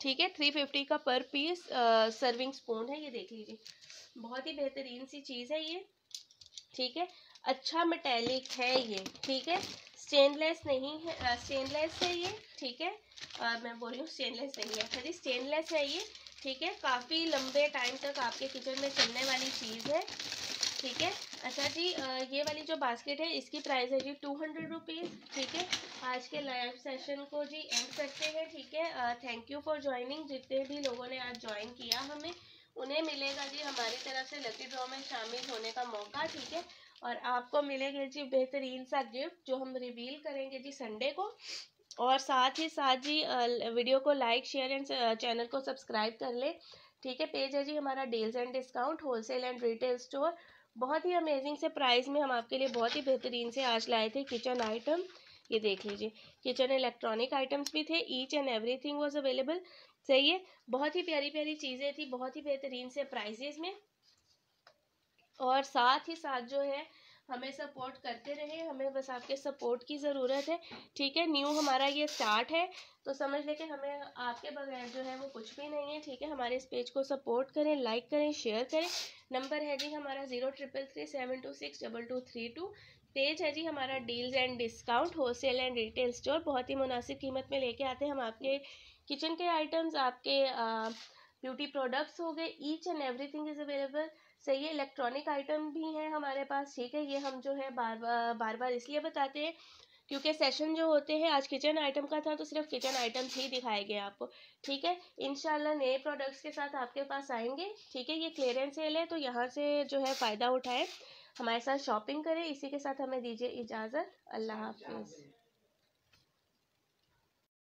A: ठीक है थ्री फिफ्टी का पर पीस सर्विंग स्पून है। ये देख लीजिए बहुत ही बेहतरीन सी चीज़ है ये। ठीक है अच्छा मेटेलिक है ये। ठीक है स्टेनलेस नहीं है स्टेनलेस है ये। ठीक है आ, मैं बोल रही हूँ स्टेनलेस नहीं है। अच्छा जी स्टेनलेस है ये। ठीक है काफ़ी लंबे टाइम तक आपके किचन में चलने वाली चीज़ है। ठीक है अच्छा जी ये वाली जो बास्केट है, इसकी प्राइस है जी टू हंड्रेड रुपीज़ ठीक है? आज के लाइव सेशन को जी एंड करते हैं, ठीक है? थैंक यू फॉर ज्वाइनिंग जितने भी लोगों ने आज ज्वाइन किया हमें, उन्हें मिलेगा जी हमारी तरफ़ से लकी ड्रॉ में शामिल होने का मौका, ठीक है? और आपको मिलेगा जी बेहतरीन सा गिफ्ट जो हम रिवील करेंगे जी संडे को। और साथ ही साथ जी वीडियो को लाइक शेयर एंड चैनल को सब्सक्राइब कर ले, ठीक है? पेज है जी हमारा deals and discount wholesale and retail store बहुत ही अमेजिंग से प्राइस में हम आपके लिए बहुत ही बेहतरीन से आज लाए थे किचन आइटम ये देख लीजिए किचन इलेक्ट्रॉनिक आइटम्स भी थे। Each and everything was available सही है, बहुत ही प्यारी प्यारी चीज़ें थी, बहुत ही बेहतरीन से प्राइजेज में। और साथ ही साथ जो है हमें सपोर्ट करते रहे, हमें बस आपके सपोर्ट की ज़रूरत है। ठीक है न्यू हमारा ये स्टार्ट है तो समझ लें कि हमें आपके बगैर जो है वो कुछ भी नहीं है। ठीक है, हमारे इस पेज को सपोर्ट करें लाइक करें शेयर करें। नंबर है जी हमारा zero triple three seven two six double two three two page है जी हमारा deals and discount wholesale and retail store बहुत ही मुनासिब कीमत में लेके आते हैं हम आपके किचन के आइटम्स आपके ब्यूटी प्रोडक्ट्स हो गए। Each and everything is available सही है इलेक्ट्रॉनिक आइटम भी हैं हमारे पास, ठीक है, ये हम जो है बार बार बार बार इसलिए बताते हैं क्योंकि सेशन जो होते हैं, आज किचन आइटम का था तो सिर्फ़ किचन आइटम्स ही दिखाए गए आपको, ठीक है इनशाला नए प्रोडक्ट्स के साथ आपके पास आएँगे, ठीक है, ये क्लियरेंस सेल है तो यहाँ से जो है फ़ायदा उठाएँ, हमारे साथ शॉपिंग करें, इसी के साथ हमें दीजिए इजाज़त, अल्लाह हाफिज़।